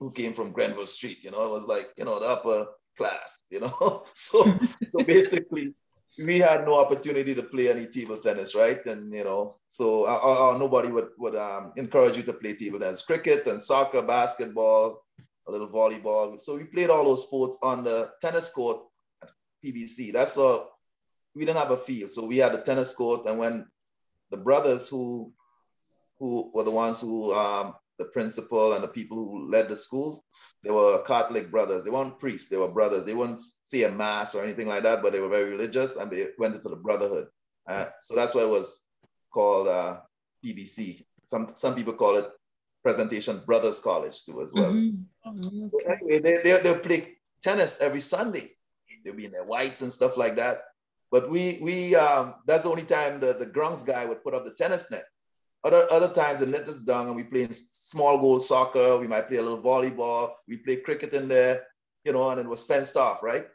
Who came from Grenville Street. You know, it was like, you know, the upper class, you know. <laughs> so, <laughs> so basically, we had no opportunity to play any table tennis, right? And you know, so uh, uh, uh, nobody would would um, encourage you to play table tennis, cricket and soccer, basketball, a little volleyball. So we played all those sports on the tennis court at PBC. That's what we didn't have a field, so we had a tennis court. And when the brothers who who were the ones who um, the principal and the people who led the school, they were Catholic brothers. They weren't priests, they were brothers. They wouldn't say a mass or anything like that, but they were very religious and they went into the brotherhood. Uh, so that's why it was called uh, PBC. Some, some people call it Presentation Brothers College too, as well. Mm-hmm. Okay. So anyway, they, they, they play tennis every Sunday. They'll be in their whites and stuff like that. But we, we um, that's the only time the, the Grunks guy would put up the tennis net. Other, other times the net is down and we play in small goal soccer. We might play a little volleyball. We play cricket in there, you know, and it was fenced off, right?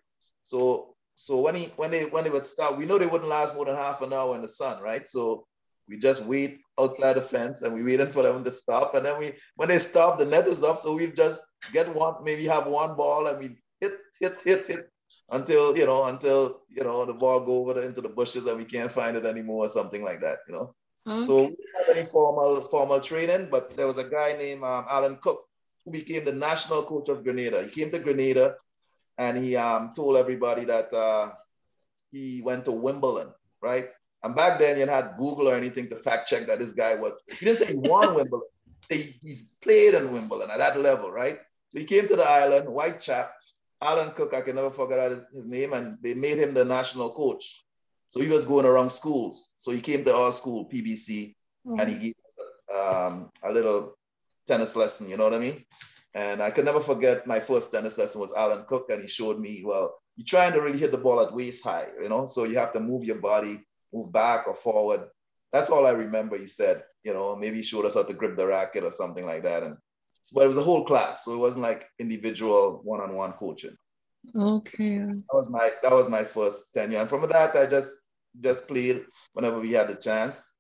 So so when he when they when they would stop, we know they wouldn't last more than half an hour in the sun, right? So we just wait outside the fence and we waiting for them to stop. And then we when they stop, the net is up. So we just get one, maybe have one ball and we hit, hit, hit, hit until you know, until you know the ball go over the, into the bushes and we can't find it anymore or something like that, you know. Okay. So we didn't have any formal formal training, but there was a guy named um, Alan Cook who became the national coach of Grenada. He came to Grenada and he um, told everybody that uh, he went to Wimbledon, right? And back then you had Google or anything to fact check that this guy was. He didn't say he won <laughs> Wimbledon. He, he's played in Wimbledon at that level, right? So he came to the island, white chap, Alan Cook. I can never forget his, his name, and they made him the national coach. So he was going around schools. So he came to our school, PBC, mm-hmm. and he gave us um, a little tennis lesson, you know what I mean? And I could never forget my first tennis lesson was Alan Cook, and he showed me, well, you're trying to really hit the ball at waist high, you know? So you have to move your body, move back or forward. That's all I remember he said, you know, maybe he showed us how to grip the racket or something like that. And but it was a whole class, so it wasn't like individual one-on-one coaching. Okay. That was my that was my first tenure, and from that I just just played whenever we had the chance.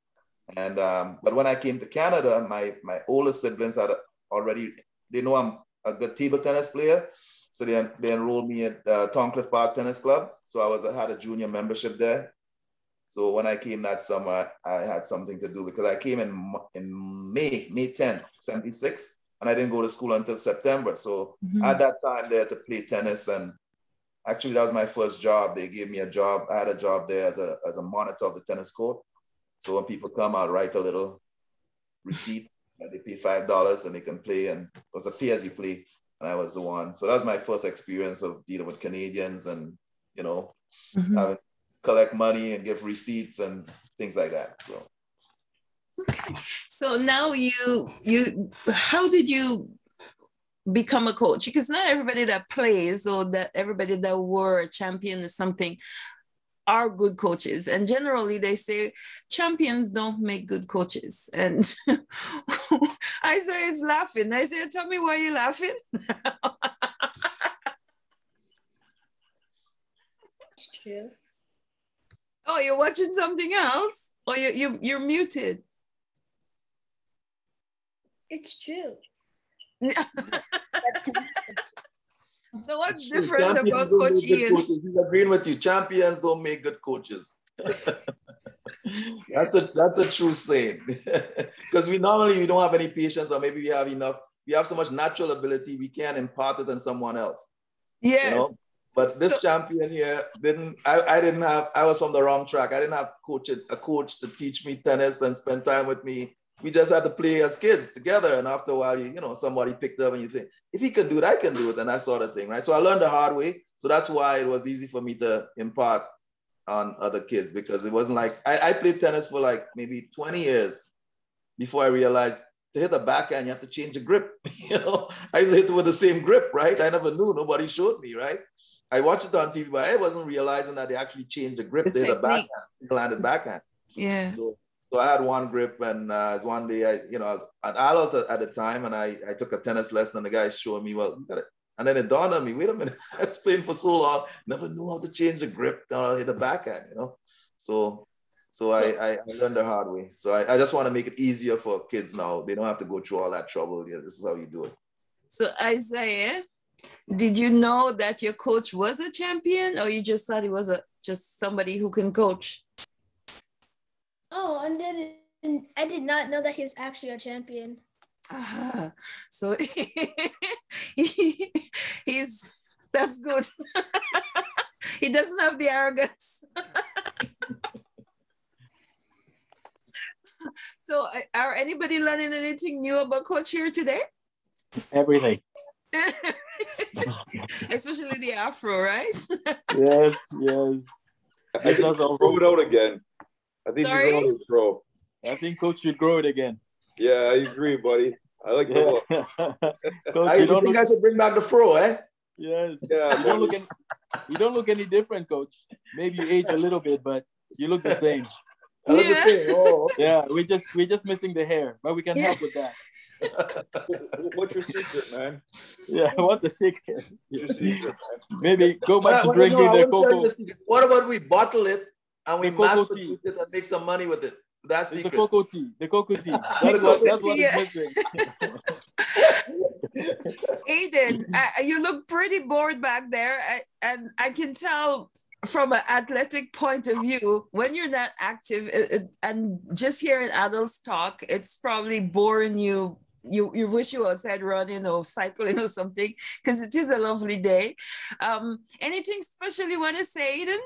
And um, but when I came to Canada, my my older siblings had already they know I'm a good table tennis player, so they they enrolled me at uh, Thorncliffe Park Tennis Club. So I was I had a junior membership there. So when I came that summer, I had something to do because I came in in May May 10, 76, and I didn't go to school until September. So mm-hmm. at that time there to play tennis and actually that was my first job. They gave me a job. I had a job there as a as a monitor of the tennis court. So when people come, I'll write a little receipt. And they pay five dollars and they can play, and it was a pay as you play. And I was the one. So that was my first experience of dealing with Canadians and you know mm-hmm. having collect money and give receipts and things like that. So. Okay. <laughs> So now you you how did you become a coach? Because not everybody that plays or that everybody that were a champion or something are good coaches. And generally they say champions don't make good coaches. And <laughs> I say is laughing. I say, tell me why you're laughing. <laughs> It's true. Oh you're watching something else? Or you, you you're muted it's true <laughs> so what's different about Coach Ian? He's agreeing with you. Champions don't make good coaches. <laughs> that's a that's a true saying. <laughs> Because we normally we don't have any patience, or maybe we have enough. We have so much natural ability, we can't impart it on someone else. Yes. You know? But this so, champion here didn't. I, I didn't have. I was from the wrong track. I didn't have coach a coach to teach me tennis and spend time with me we just had to play as kids together. And after a while, you, you know, somebody picked up and you think, if he can do it, I can do it, and that sort of thing, right? So I learned the hard way. So that's why it was easy for me to impart on other kids because it wasn't like I, I played tennis for like maybe 20 years before I realized to hit a backhand, you have to change the grip. <laughs> you know, I used to hit it with the same grip, right? I never knew, nobody showed me, right? I watched it on TV, but I wasn't realizing that they actually changed the grip the to hit a backhand, landed backhand. Yeah. So so I had one grip, and uh, one day I, you know, I was an adult at the time, and I, I took a tennis lesson, and the guy showed me, well, and then it dawned on me, wait a minute, <laughs> I was playing for so long, never knew how to change the grip, uh, hit the backhand, you know. So, so, so I, I, learned the hard way. So I, I just want to make it easier for kids now. They don't have to go through all that trouble. Yeah, this is how you do it. So Isaiah, did you know that your coach was a champion or you just thought he was a just somebody who can coach? Oh, I didn't. I did not know that he was actually a champion. Ah, so <laughs> he, he's that's good. <laughs> he doesn't have the arrogance. <laughs> so, are anybody learning anything new about coach here today? Everything. Especially the afro, right? yes, yes. I think grow it out again. I think Sorry? you grow. I think coach should grow it again. Yeah, I agree, buddy. I like the <laughs> coach, I you think don't you look, guys should bring back the fro, eh? yes. Yeah, You don't look any, you don't look any different, coach. Maybe you age a little bit, but you look the same. <laughs> I look the Yeah. same. Oh, okay. Yeah, we just we're just missing the hair, but we can Yeah. help with that. <laughs> What's your secret, man? Yeah, what's the secret? Your secret, man? Maybe go back to drinking no, the wanna tell you cocoa. What about we bottle it and we The cocoa tea. it and make some money with it? That's It's the secret. cocoa tea. The cocoa tea. <laughs> That's The what cocoa that's what tea, is yeah. <laughs> missing. Aiden, I, you look pretty bored back there, I, and I can tell from an athletic point of view when you're not active it- it- and just hearing adults talk, it's probably boring you. You, you wish you were outside running or cycling or something because it is a lovely day. Um, anything special you want to say, Aiden?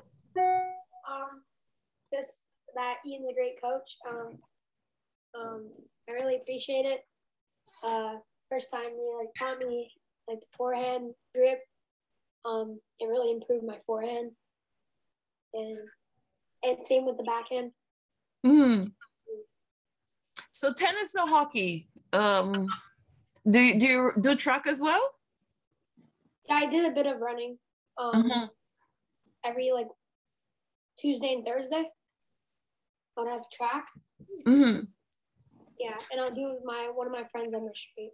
Just that Ian's a great coach. Um, um, I really appreciate it. Uh, first time he like taught me like the forehand grip. Um, it really improved my forehand. And and same with the backhand. Hmm. So tennis or hockey? Um, do you, do you do track as well? Yeah, I did a bit of running. Um, Uh-huh. every like Tuesday and Thursday. I would have track. hmm Yeah, and I'll do with my one of my friends on the street.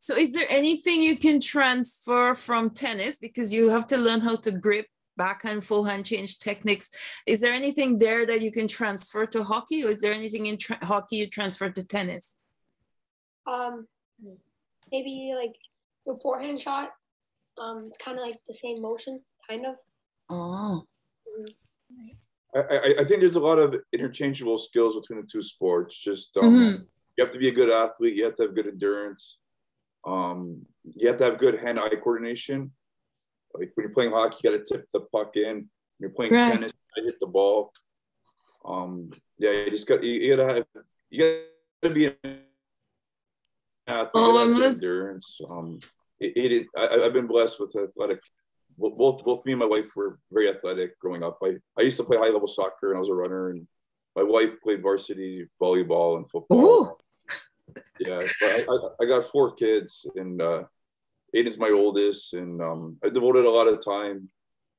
So is there anything you can transfer from tennis because you have to learn how to grip backhand, forehand change techniques. Is there anything there that you can transfer to hockey or is there anything in tra- hockey you transfer to tennis? Um, maybe like the forehand shot. Um, it's kind of like the same motion, kind of. Oh, I, I, think there's a lot of interchangeable skills between the two sports. Just um, Mhm. you have to be a good athlete. You have to have good endurance. Um, you have to have good hand-eye coordination. Like when you're playing hockey, you got to tip the puck in. When you're playing Right. tennis, you hit the ball. Um, yeah, you just got you, you gotta have you gotta be an athlete. You have good lis- endurance. Um, it, it. I, I've been blessed with athletic. Bo- Both both me and my wife were very athletic growing up. I, I used to play high level soccer and I was a runner, and my wife played varsity volleyball and football. Ooh. <laughs> Yeah, but I, I, I got four kids, and uh, Aiden's my oldest, and um, I devoted a lot of time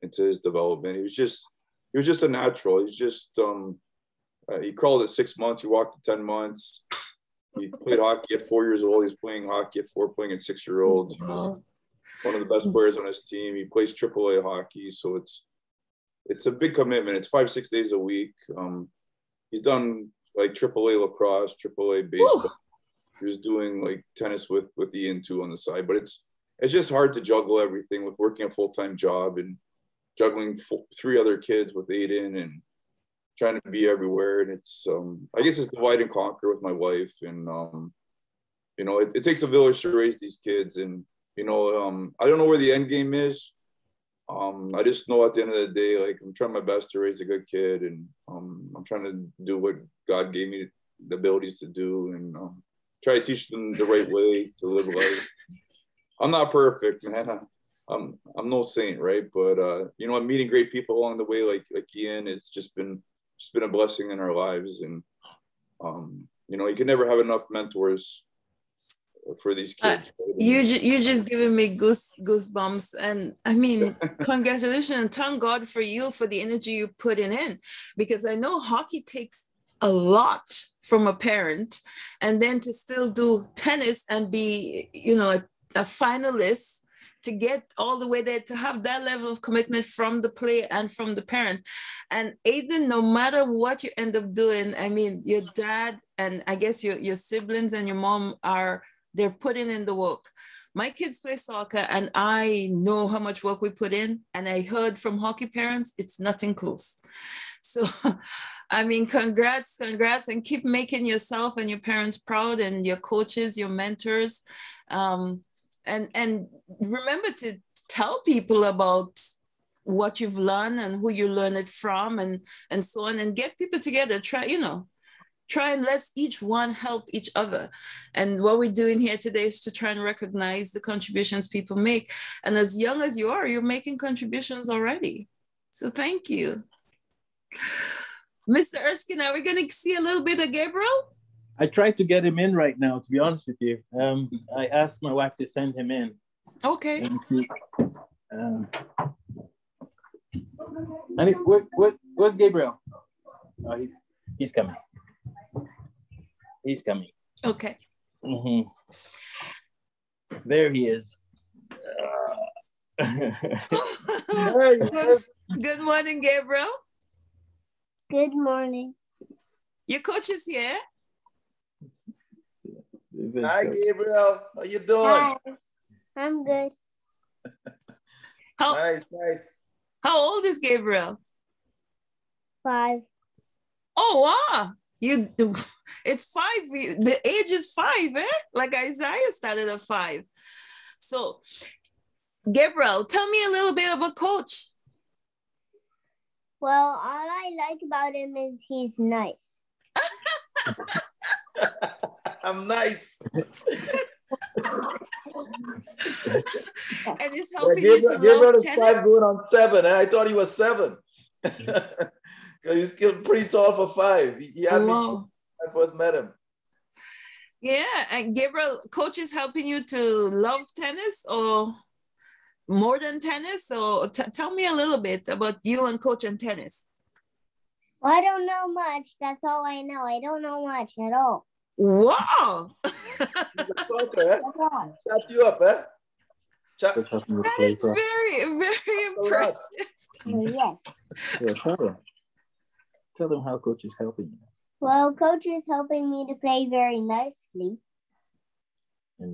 into his development. He was just he was just a natural. He's just um, uh, he crawled at six months. He walked at ten months. He played hockey at four years old. He's playing hockey at four, playing at six year old. Wow. One of the best players on his team. He plays AAA hockey, so it's it's a big commitment. It's five six days a week. Um, he's done like AAA lacrosse, AAA baseball. He was doing like tennis with with Ian too on the side, but it's it's just hard to juggle everything with working a full time job and juggling full, three other kids with Aiden and trying to be everywhere. And it's um, I guess it's divide and conquer with my wife, and um, you know it, it takes a village to raise these kids, and you know um, I don't know where the end game is. Um, I just know at the end of the day, like I'm trying my best to raise a good kid, and um, I'm trying to do what God gave me the abilities to do, and um, try to teach them the right way to live life. I'm not perfect, man. <laughs> I'm I'm no saint, right? But uh, you know, I'm meeting great people along the way, like like Ian. It's just been just been a blessing in our lives, and um, you know, you can never have enough mentors for these Uh, kids. right? You you're just giving me goose goosebumps, and I mean, <laughs> congratulations and thank God for you for the energy you putting in, because I know hockey takes a lot from a parent, and then to still do tennis and be, you know, a, a finalist to get all the way there to have that level of commitment from the player and from the parent. And Aiden, no matter what you end up doing, I mean, your dad and I guess your, your siblings and your mom are they're putting in the work. my kids play soccer and I know how much work we put in. And I heard from hockey parents, it's nothing close. So, <laughs> I mean, congrats, congrats, and keep making yourself and your parents proud and your coaches, your mentors. Um, and, and remember to tell people about what you've learned and who you learn it from and, and so on and get people together. Try, you know, try and let's each one help each other. And what we're doing here today is to try and recognize the contributions people make. And as young as you are, you're making contributions already. So thank you. <sighs> Mr. Erskine, are we going to see a little bit of Gabriel? I tried to get him in right now, to be honest with you. Um, I asked my wife to send him in. Okay. And um, and it, what, what, where's Gabriel? Oh, he's, he's coming. He's coming. Okay. Mm-hmm. There he is. <laughs> good, good morning, Gabriel. Good morning. Your coach is here. Hi, Gabriel. How you doing? Hi. I'm good. How, Nice, nice. how old is Gabriel? Five. Oh, wow. You, it's five. The age is five, eh? Like Isaiah started at five. So, Gabriel, tell me a little bit about Coach. Well, all I like about him is he's nice. <laughs> I'm nice. <laughs> and it's Yeah, helping you Gabriel, to Gabriel love is five tennis. going on seven. eh? I thought he was seven. <laughs> Because he's still pretty tall for five. He, he had me Wow. When I first met him. Yeah, and Gabriel, coach is helping you to love tennis or more than tennis. So t- tell me a little bit about you and coach and tennis. Well, I don't know much. That's all I know. I don't know much at all. Wow, He's eh? At. Chat you up, eh? Chat. Just help me to that play is so- very, very impressive. Well, yes. Yeah, tell them. Tell them how coach is helping you. Well, coach is helping me to play very nicely.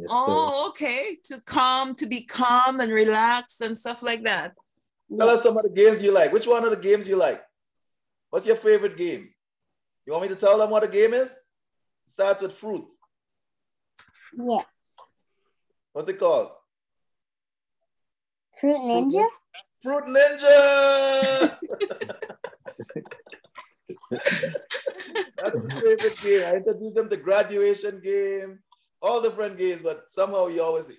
Oh, okay. To calm, to be calm and relaxed and stuff like that. Tell us some of the games you like. Which one of the games you like? What's your favorite game? You want me to tell them what the game is? It starts with fruit. Yeah. What's it called? Fruit Ninja? Fruit Ninja! <laughs> <laughs> That's my favorite game. I introduced them to graduation game, all different games, but somehow you always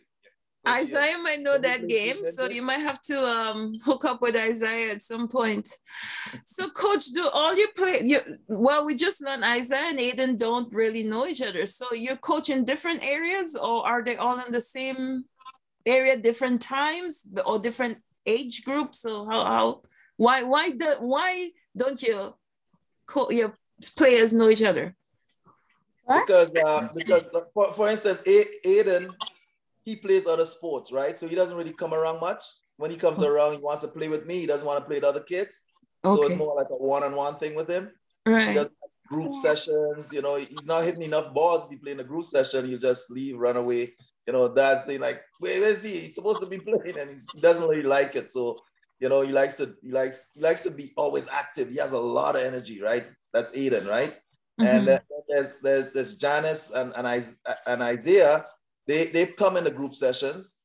Isaiah might know that game, so you might have to um, hook up with Isaiah at some point. So, coach, do all you play? You well, we just learned Isaiah and Aiden don't really know each other. So, you're coaching different areas, or are they all in the same area, different times, or different age groups? So, how how why why do, why don't you co- your players know each other? What? because uh, because for, for instance, A- Aiden, he plays other sports, right? So he doesn't really come around much. When he comes around, he wants to play with me. He doesn't want to play with other kids. So it's more like a one-on-one thing with him. He right. does group sessions. You know, he's not hitting enough balls to be playing a group session. He'll just leave, run away. You know, dad say like, where is he? He's supposed to be playing, and he doesn't really like it. So, you know, he likes to he likes he likes to be always active. He has a lot of energy, right? That's Aiden, right? Mhm. And then there's there's, there's Janice and and, Is- and Isaiah. They they've come in the group sessions.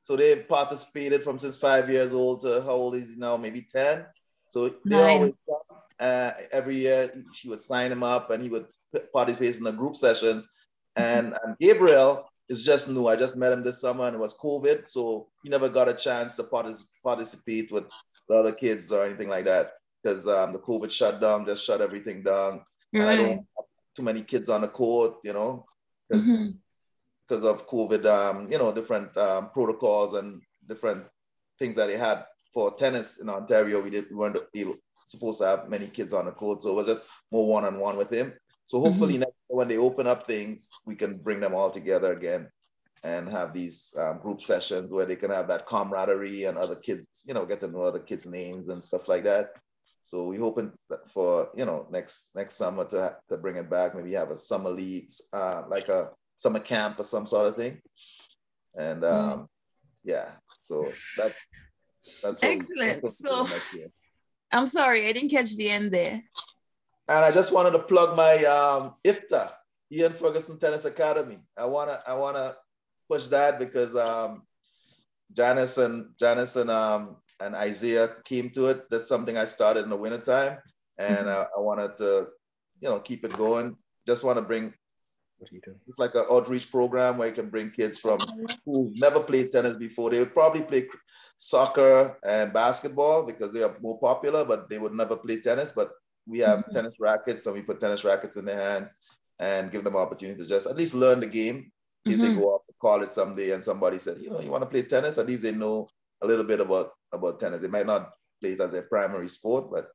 So they've participated from since five years old to how old is he now? Maybe 10. So they Nine. always come. Uh, every year she would sign him up and he would participate in the group sessions. And, and Gabriel is just new. I just met him this summer and it was COVID. So he never got a chance to partic- participate with the other kids or anything like that because um, the COVID shutdown just shut everything down. And I don't have too many kids on the court, you know, because Mhm. of COVID, um, you know, different um, protocols and different things that they had for tennis in Ontario. We did we weren't able, supposed to have many kids on the court, so it was just more one on one with him. So hopefully, next, when they open up things, we can bring them all together again and have these um, group sessions where they can have that camaraderie and other kids, you know, get to know other kids' names and stuff like that. So we hoping that for you know next next summer to to bring it back. Maybe have a summer leagues, uh, like a summer camp or some sort of thing. and um, yeah, so that that's excellent. We, so I'm sorry, I didn't catch the end there. And I just wanted to plug my um, IFTA, Ian Ferguson Tennis Academy. I wanna I wanna push that because um, Janice and Janice and um, and Isaiah came to it. That's something I started in the wintertime, and mm-hmm. I, I wanted to, you know, keep it going. Just want to bring what are you doing? It's like an outreach program where you can bring kids from who never played tennis before. They would probably play soccer and basketball because they are more popular, but they would never play tennis. But we have mm-hmm. tennis rackets and we put tennis rackets in their hands and give them opportunity to just at least learn the game. If mm-hmm. they go off to college someday and somebody said, you know, you want to play tennis, at least they know a little bit about about tennis. They might not play it as a primary sport, but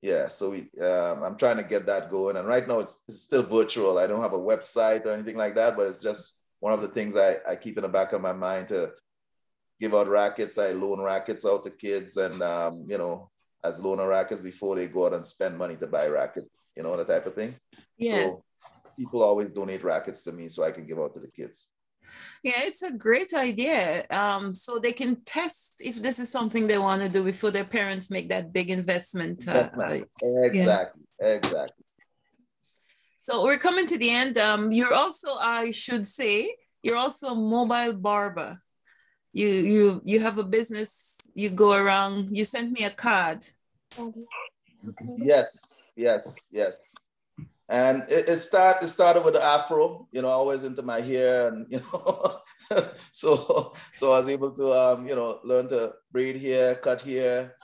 yeah, so we, um, I'm trying to get that going. And right now it's, it's still virtual. I don't have a website or anything like that, but it's just one of the things I, I keep in the back of my mind to give out rackets. I loan rackets out to kids and, um, you know, as loaner rackets before they go out and spend money to buy rackets, you know, that type of thing. Yeah. So people always donate rackets to me so I can give out to the kids. Yeah, it's a great idea. Um, so they can test if this is something they want to do before their parents make that big investment. Uh, exactly, yeah. exactly. So we're coming to the end. Um, you're also, I should say, you're also a mobile barber. You you you have a business. You go around. You sent me a card. Yes, yes, yes and it, it start it started with the afro you know always into my hair and <laughs> you know so so i was able to um you know learn to braid hair cut hair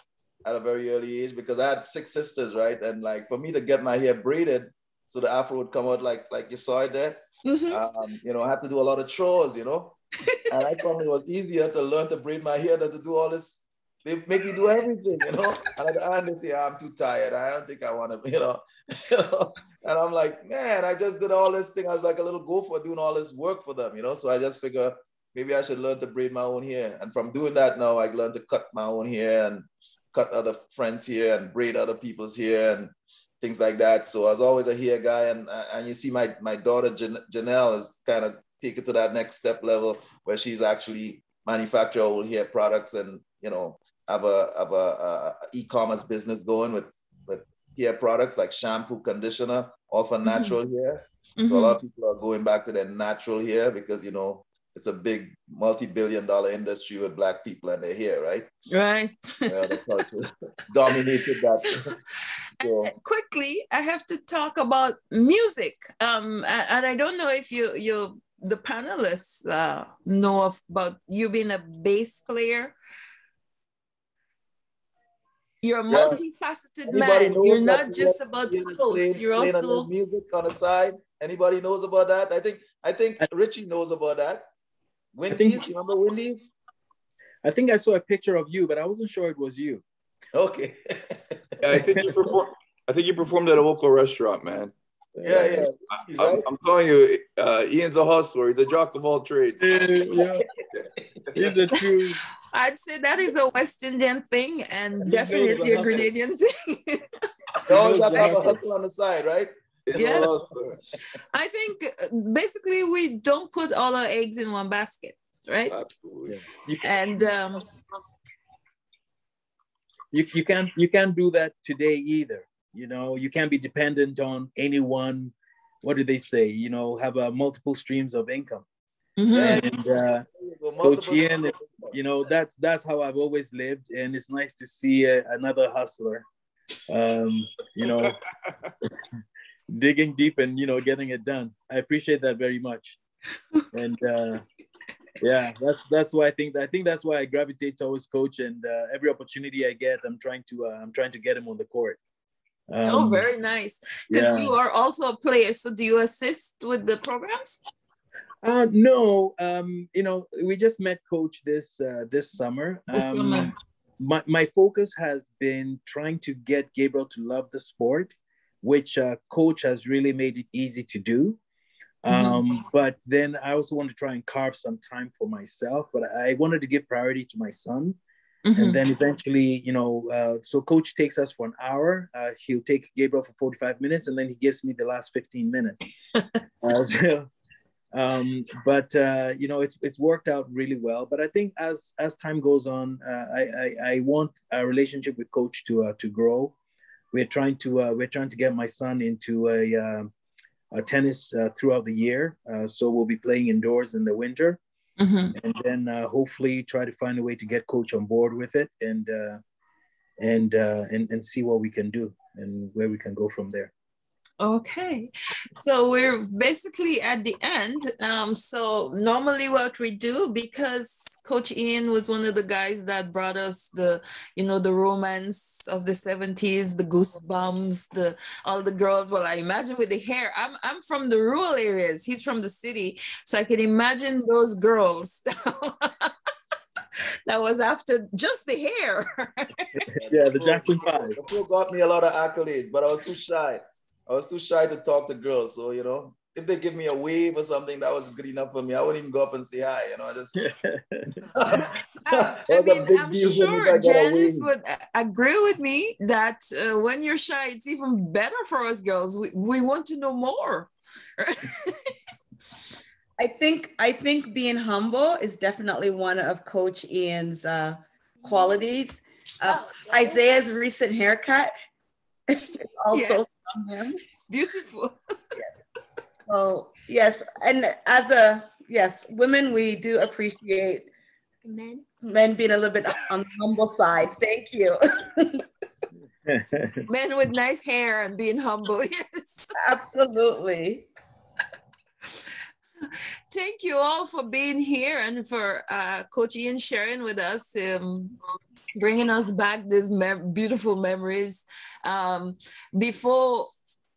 at a very early age because i had six sisters right and like for me to get my hair braided so the afro would come out like like you saw it there mm-hmm. um, you know i had to do a lot of chores you know and i thought it was easier to learn to braid my hair than to do all this they make me do everything, you know. <laughs> And they say, I'm too tired. I don't think I want to, <laughs> you know. And I'm like, man, I just did all this thing. I was like a little gopher doing all this work for them, you know? So I just figure maybe I should learn to braid my own hair. And from doing that now, I learned to cut my own hair and cut other friends' hair and braid other people's hair and things like that. So I was always a hair guy. And, and you see my, my daughter, Jan- Janelle, is kind of taken to that next step level where she's actually manufacture old hair products and, you know, have a, have a, a e-commerce business going with with hair products like shampoo, conditioner, all for mm-hmm. natural mm-hmm. hair. Mm-hmm. So a lot of people are going back to their natural hair because you know it's a big multi-billion dollar industry with black people and their hair, right? Right. yeah, dominated that. <laughs> so. Quickly, I have to talk about music. Um, and I don't know if you you the panelists uh, know of, about you being a bass player you're a yeah. multifaceted Anybody man. You're not just about sports. You're also music on the side. Anybody knows about that? I think I think Richie knows about that. Wendy's, think, you remember Wendy's? I think I saw a picture of you, but I wasn't sure it was you. Okay. yeah, I think you performed. I think you performed at a local restaurant, man. Yeah, yeah. I, am I'm telling you, uh, Ian's a hustler. He's a jock of all trades. Yeah, He's a true. <laughs> I'd say that is a West Indian thing and definitely a Grenadian <laughs> thing. you always have to have a hustle on the side, right? Yes. I think uh, basically we don't put all our eggs in one basket, right? Absolutely. And um, you, you can't you can't do that today either you know you can't be dependent on anyone. What do they say? You know have a uh, multiple streams of income. Mm-hmm. and uh, coach ian you know that's that's how i've always lived. And it's nice to see a, another hustler um, you know <laughs> digging deep and you know getting it done. I appreciate that very much. And uh, yeah that's that's why i think i think that's why i gravitate towards coach and uh, every opportunity i get i'm trying to uh, i'm trying to get him on the court um, oh, very nice. Because yeah. you are also a player. So do you assist with the programs? Uh, no, um, you know, we just met coach this uh, this summer. This um, summer. My, my focus has been trying to get Gabriel to love the sport, which uh, coach has really made it easy to do. Mm-hmm. Um, but then I also want to try and carve some time for myself. But I wanted to give priority to my son Mm-hmm. And then eventually, you know, uh, so coach takes us for an hour. Uh, he'll take Gabriel for 45 minutes and then he gives me the last 15 minutes. <laughs> uh, so, um, but uh, you know, it's it's worked out really well. But I think as as time goes on, uh, I, I, I want our relationship with coach to uh, to grow. We're trying to uh, we're trying to get my son into a, uh, a tennis uh, throughout the year. so we'll be playing indoors in the winter, mm-hmm. and then uh, hopefully try to find a way to get coach on board with it and uh, and uh, and and see what we can do and where we can go from there. Okay, so we're basically at the end. Um, so normally what we do, because Coach Ian was one of the guys that brought us the, you know, the romance of the 70s, the goosebumps, the all the girls. Well, I imagine with the hair. I'm I'm from the rural areas. He's from the city. So I can imagine those girls. <laughs> that was after just the hair. <laughs> yeah, the Jackson Five. The got me a lot of accolades, but I was too shy. I was too shy to talk to girls. So, you know, if they give me a wave or something, that was good enough for me. I wouldn't even go up and say hi, you know, I just. uh, <laughs> I <laughs> mean, I'm sure Janice would agree with me that uh, when you're shy, it's even better for us girls. We, we want to know more. <laughs> I think I think being humble is definitely one of Coach Ian's uh, qualities. Uh, oh, Isaiah's recent haircut <laughs> also yes. from him. It's beautiful. yes. <laughs> So yes, and as a yes, women we do appreciate men men being a little bit on the humble side. Thank you. <laughs> men with nice hair and being humble. Yes. Absolutely. Thank you all for being here and for uh, Coach Ian sharing with us, um, bringing us back these beautiful memories. Um, before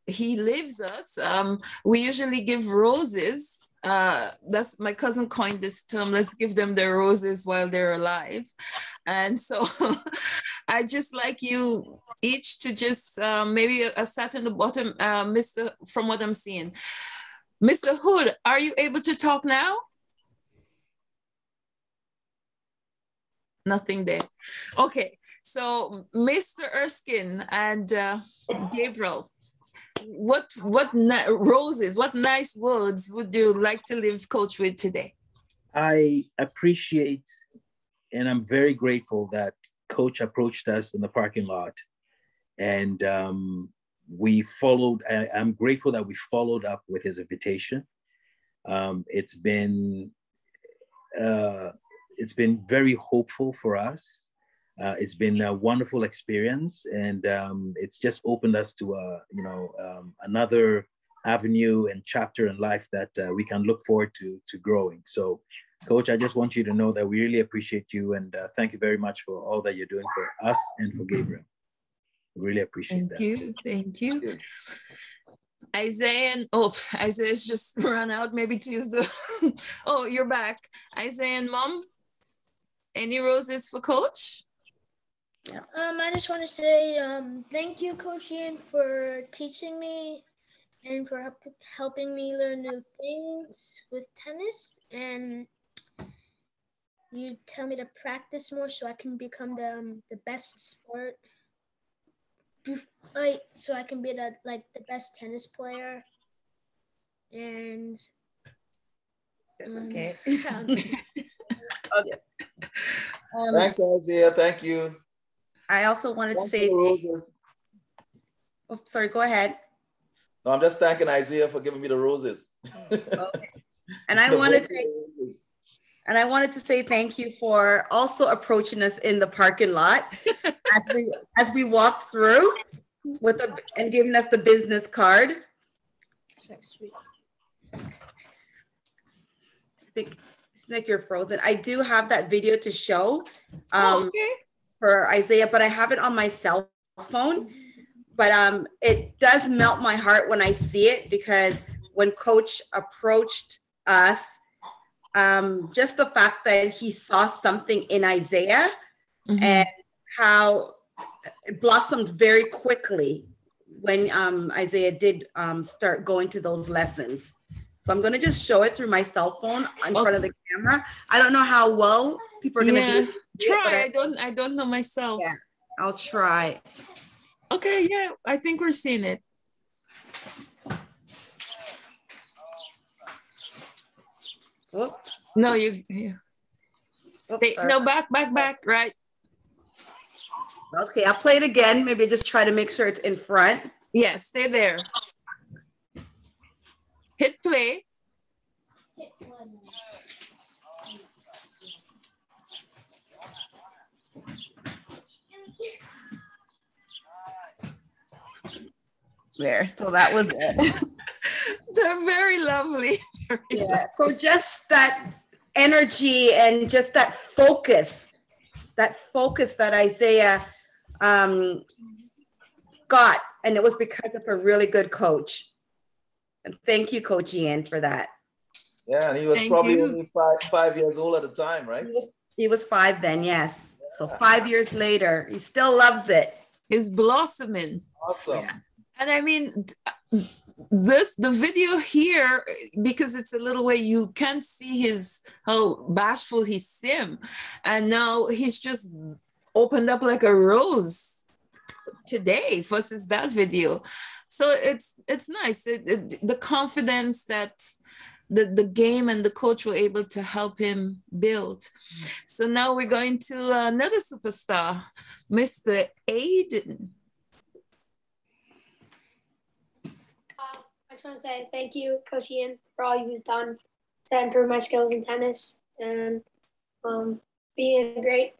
he leaves us, um, we usually give roses. Uh, that's my cousin coined this term. Let's give them their roses while they're alive. And so <laughs> I just like you each to just uh, maybe a, sat in the bottom, uh, Mr. From what I'm seeing, Mr. Hood, are you able to talk now? Nothing there. Okay, so Mr. Erskine and uh, Gabriel, what what roses, what nice words would you like to leave coach with today? I appreciate and I'm very grateful that coach approached us in the parking lot and um, we followed, I, am grateful that we followed up with his invitation. Um, it's been, uh, it's been very hopeful for us. Uh, it's been a wonderful experience, and um, it's just opened us to a, you know, um, another avenue and chapter in life that uh, we can look forward to to growing. So, Coach, I just want you to know that we really appreciate you, and uh, thank you very much for all that you're doing for us and for Gabriel. Really appreciate thank that. You, thank you. Thank you. Isaiah, and, oh, Isaiah's just <laughs> run out. Maybe to use the. <laughs> oh, you're back. Isaiah and mom, any roses for coach? Yeah. Um, I just want to say um, thank you, Coach Ian, for teaching me and for help, helping me learn new things with tennis. And you tell me to practice more so I can become the, um, the best sport like so I can be the like the best tennis player. And um, <laughs> <laughs> okay. okay. Um, Thanks, Isaiah. Thank you. I also wanted to say. Oh, sorry. Go ahead. No, I'm just thanking Isaiah for giving me the roses. okay. <laughs> And I wanted to, and I wanted to say thank you for also approaching us in the parking lot <laughs> as we as we walked through with a and giving us the business card. sweet. I think Snick, you're frozen. I do have that video to show oh, um, oh, okay. for Isaiah, but I have it on my cell phone. But um, it does melt my heart when I see it because when Coach approached us, um, just the fact that he saw something in Isaiah mm-hmm. and how it blossomed very quickly when um, Isaiah did um, start going to those lessons. So I'm going to just show it through my cell phone in front of the camera. I don't know how well people are going to yeah. be. Try. It, I, I don't. I don't know myself. Yeah, I'll try. Okay. Yeah, I think we're seeing it. Whoop. No, you. Yeah. Stay, sorry. no, back, back, back. Right. Okay, I'll play it again. Maybe just try to make sure it's in front. Yeah, stay there. Hit play. There. So that was it. <laughs> They're very lovely. Very <laughs> yeah. So just that energy and just that focus, that focus that Isaiah um, got, and it was because of a really good coach. And thank you, Coach Ian, for that. Yeah, and he was Thank probably you. only five, five years old at the time, right? He was, he was five then, yes. So five years later, he still loves it. He's blossoming. Awesome. Yeah. And I mean, this the video here because it's a little way you can't see his how bashful he seem, and now he's just opened up like a rose today versus that video. So it's it's nice. It, it, the confidence that the, the game and the coach were able to help him build. So now we're going to another superstar, Mr. Aiden. Uh, I just want to say thank you, Coach Ian, for all you've done to improve my skills in tennis and um, being a great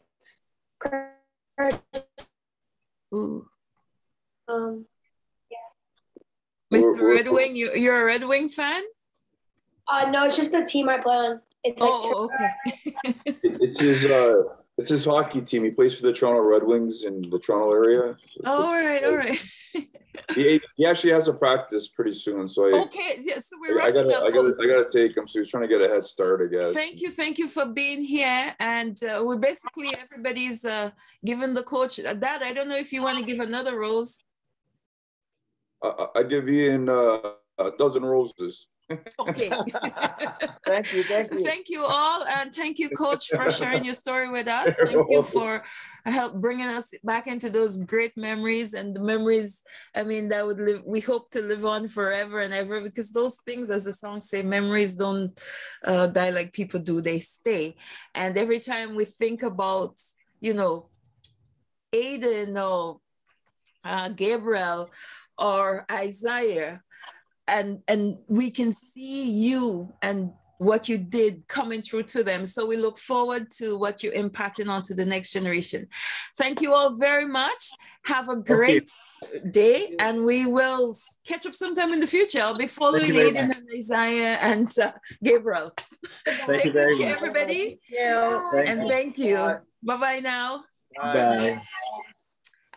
person. Ooh. Um, Mr. we're- Red Wing, you, you're a Red Wing fan? uh, no, it's just the team I play on. It's like Oh, okay. <laughs> It's his uh, it's his hockey team. He plays for the Toronto Red Wings in the Toronto area. all right, all right. <laughs> He, he actually has a practice pretty soon, so I, Okay, yeah, so we're I, I wrapping gotta. I gotta I gotta take him. So he's trying to get a head start, I guess. Thank you, thank you for being here. And uh, we're basically everybody's uh, giving the coach that. I don't know if you want to give another rose. I, I- I give Ian uh, a dozen roses. Okay. <laughs> Thank you, thank you. Thank you all, and thank you, Coach, for <laughs> sharing your story with us. You're Thank you for help bringing us back into those great memories and the memories. I mean, that would live. We hope to live on forever and ever because those things, as the song say, memories don't uh, die like people do; they stay. And every time we think about, you know, Aiden or uh, Gabriel or Isaiah, and and we can see you and what you did coming through to them. So we look forward to what you're imparting on to the next generation. Thank you all very much. Have a great day, and we will catch up sometime in the future. I'll be following you very Aiden and Isaiah and uh, Gabriel. Thank you Take very good care, much. everybody, Thank and thank you. Bye. Bye bye now. Bye.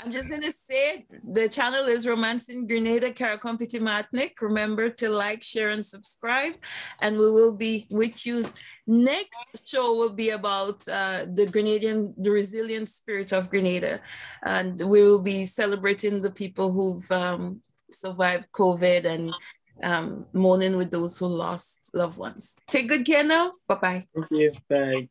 I'm just gonna say the channel is Romancing Grenada Carriacou and Petite Martinique. Remember to like, share, and subscribe. And we will be with you. Next show will be about uh, the Grenadian, the resilient spirit of Grenada. And we will be celebrating the people who've um, survived COVID and um, mourning with those who lost loved ones. Take good care now. Bye bye. Thank you. Bye.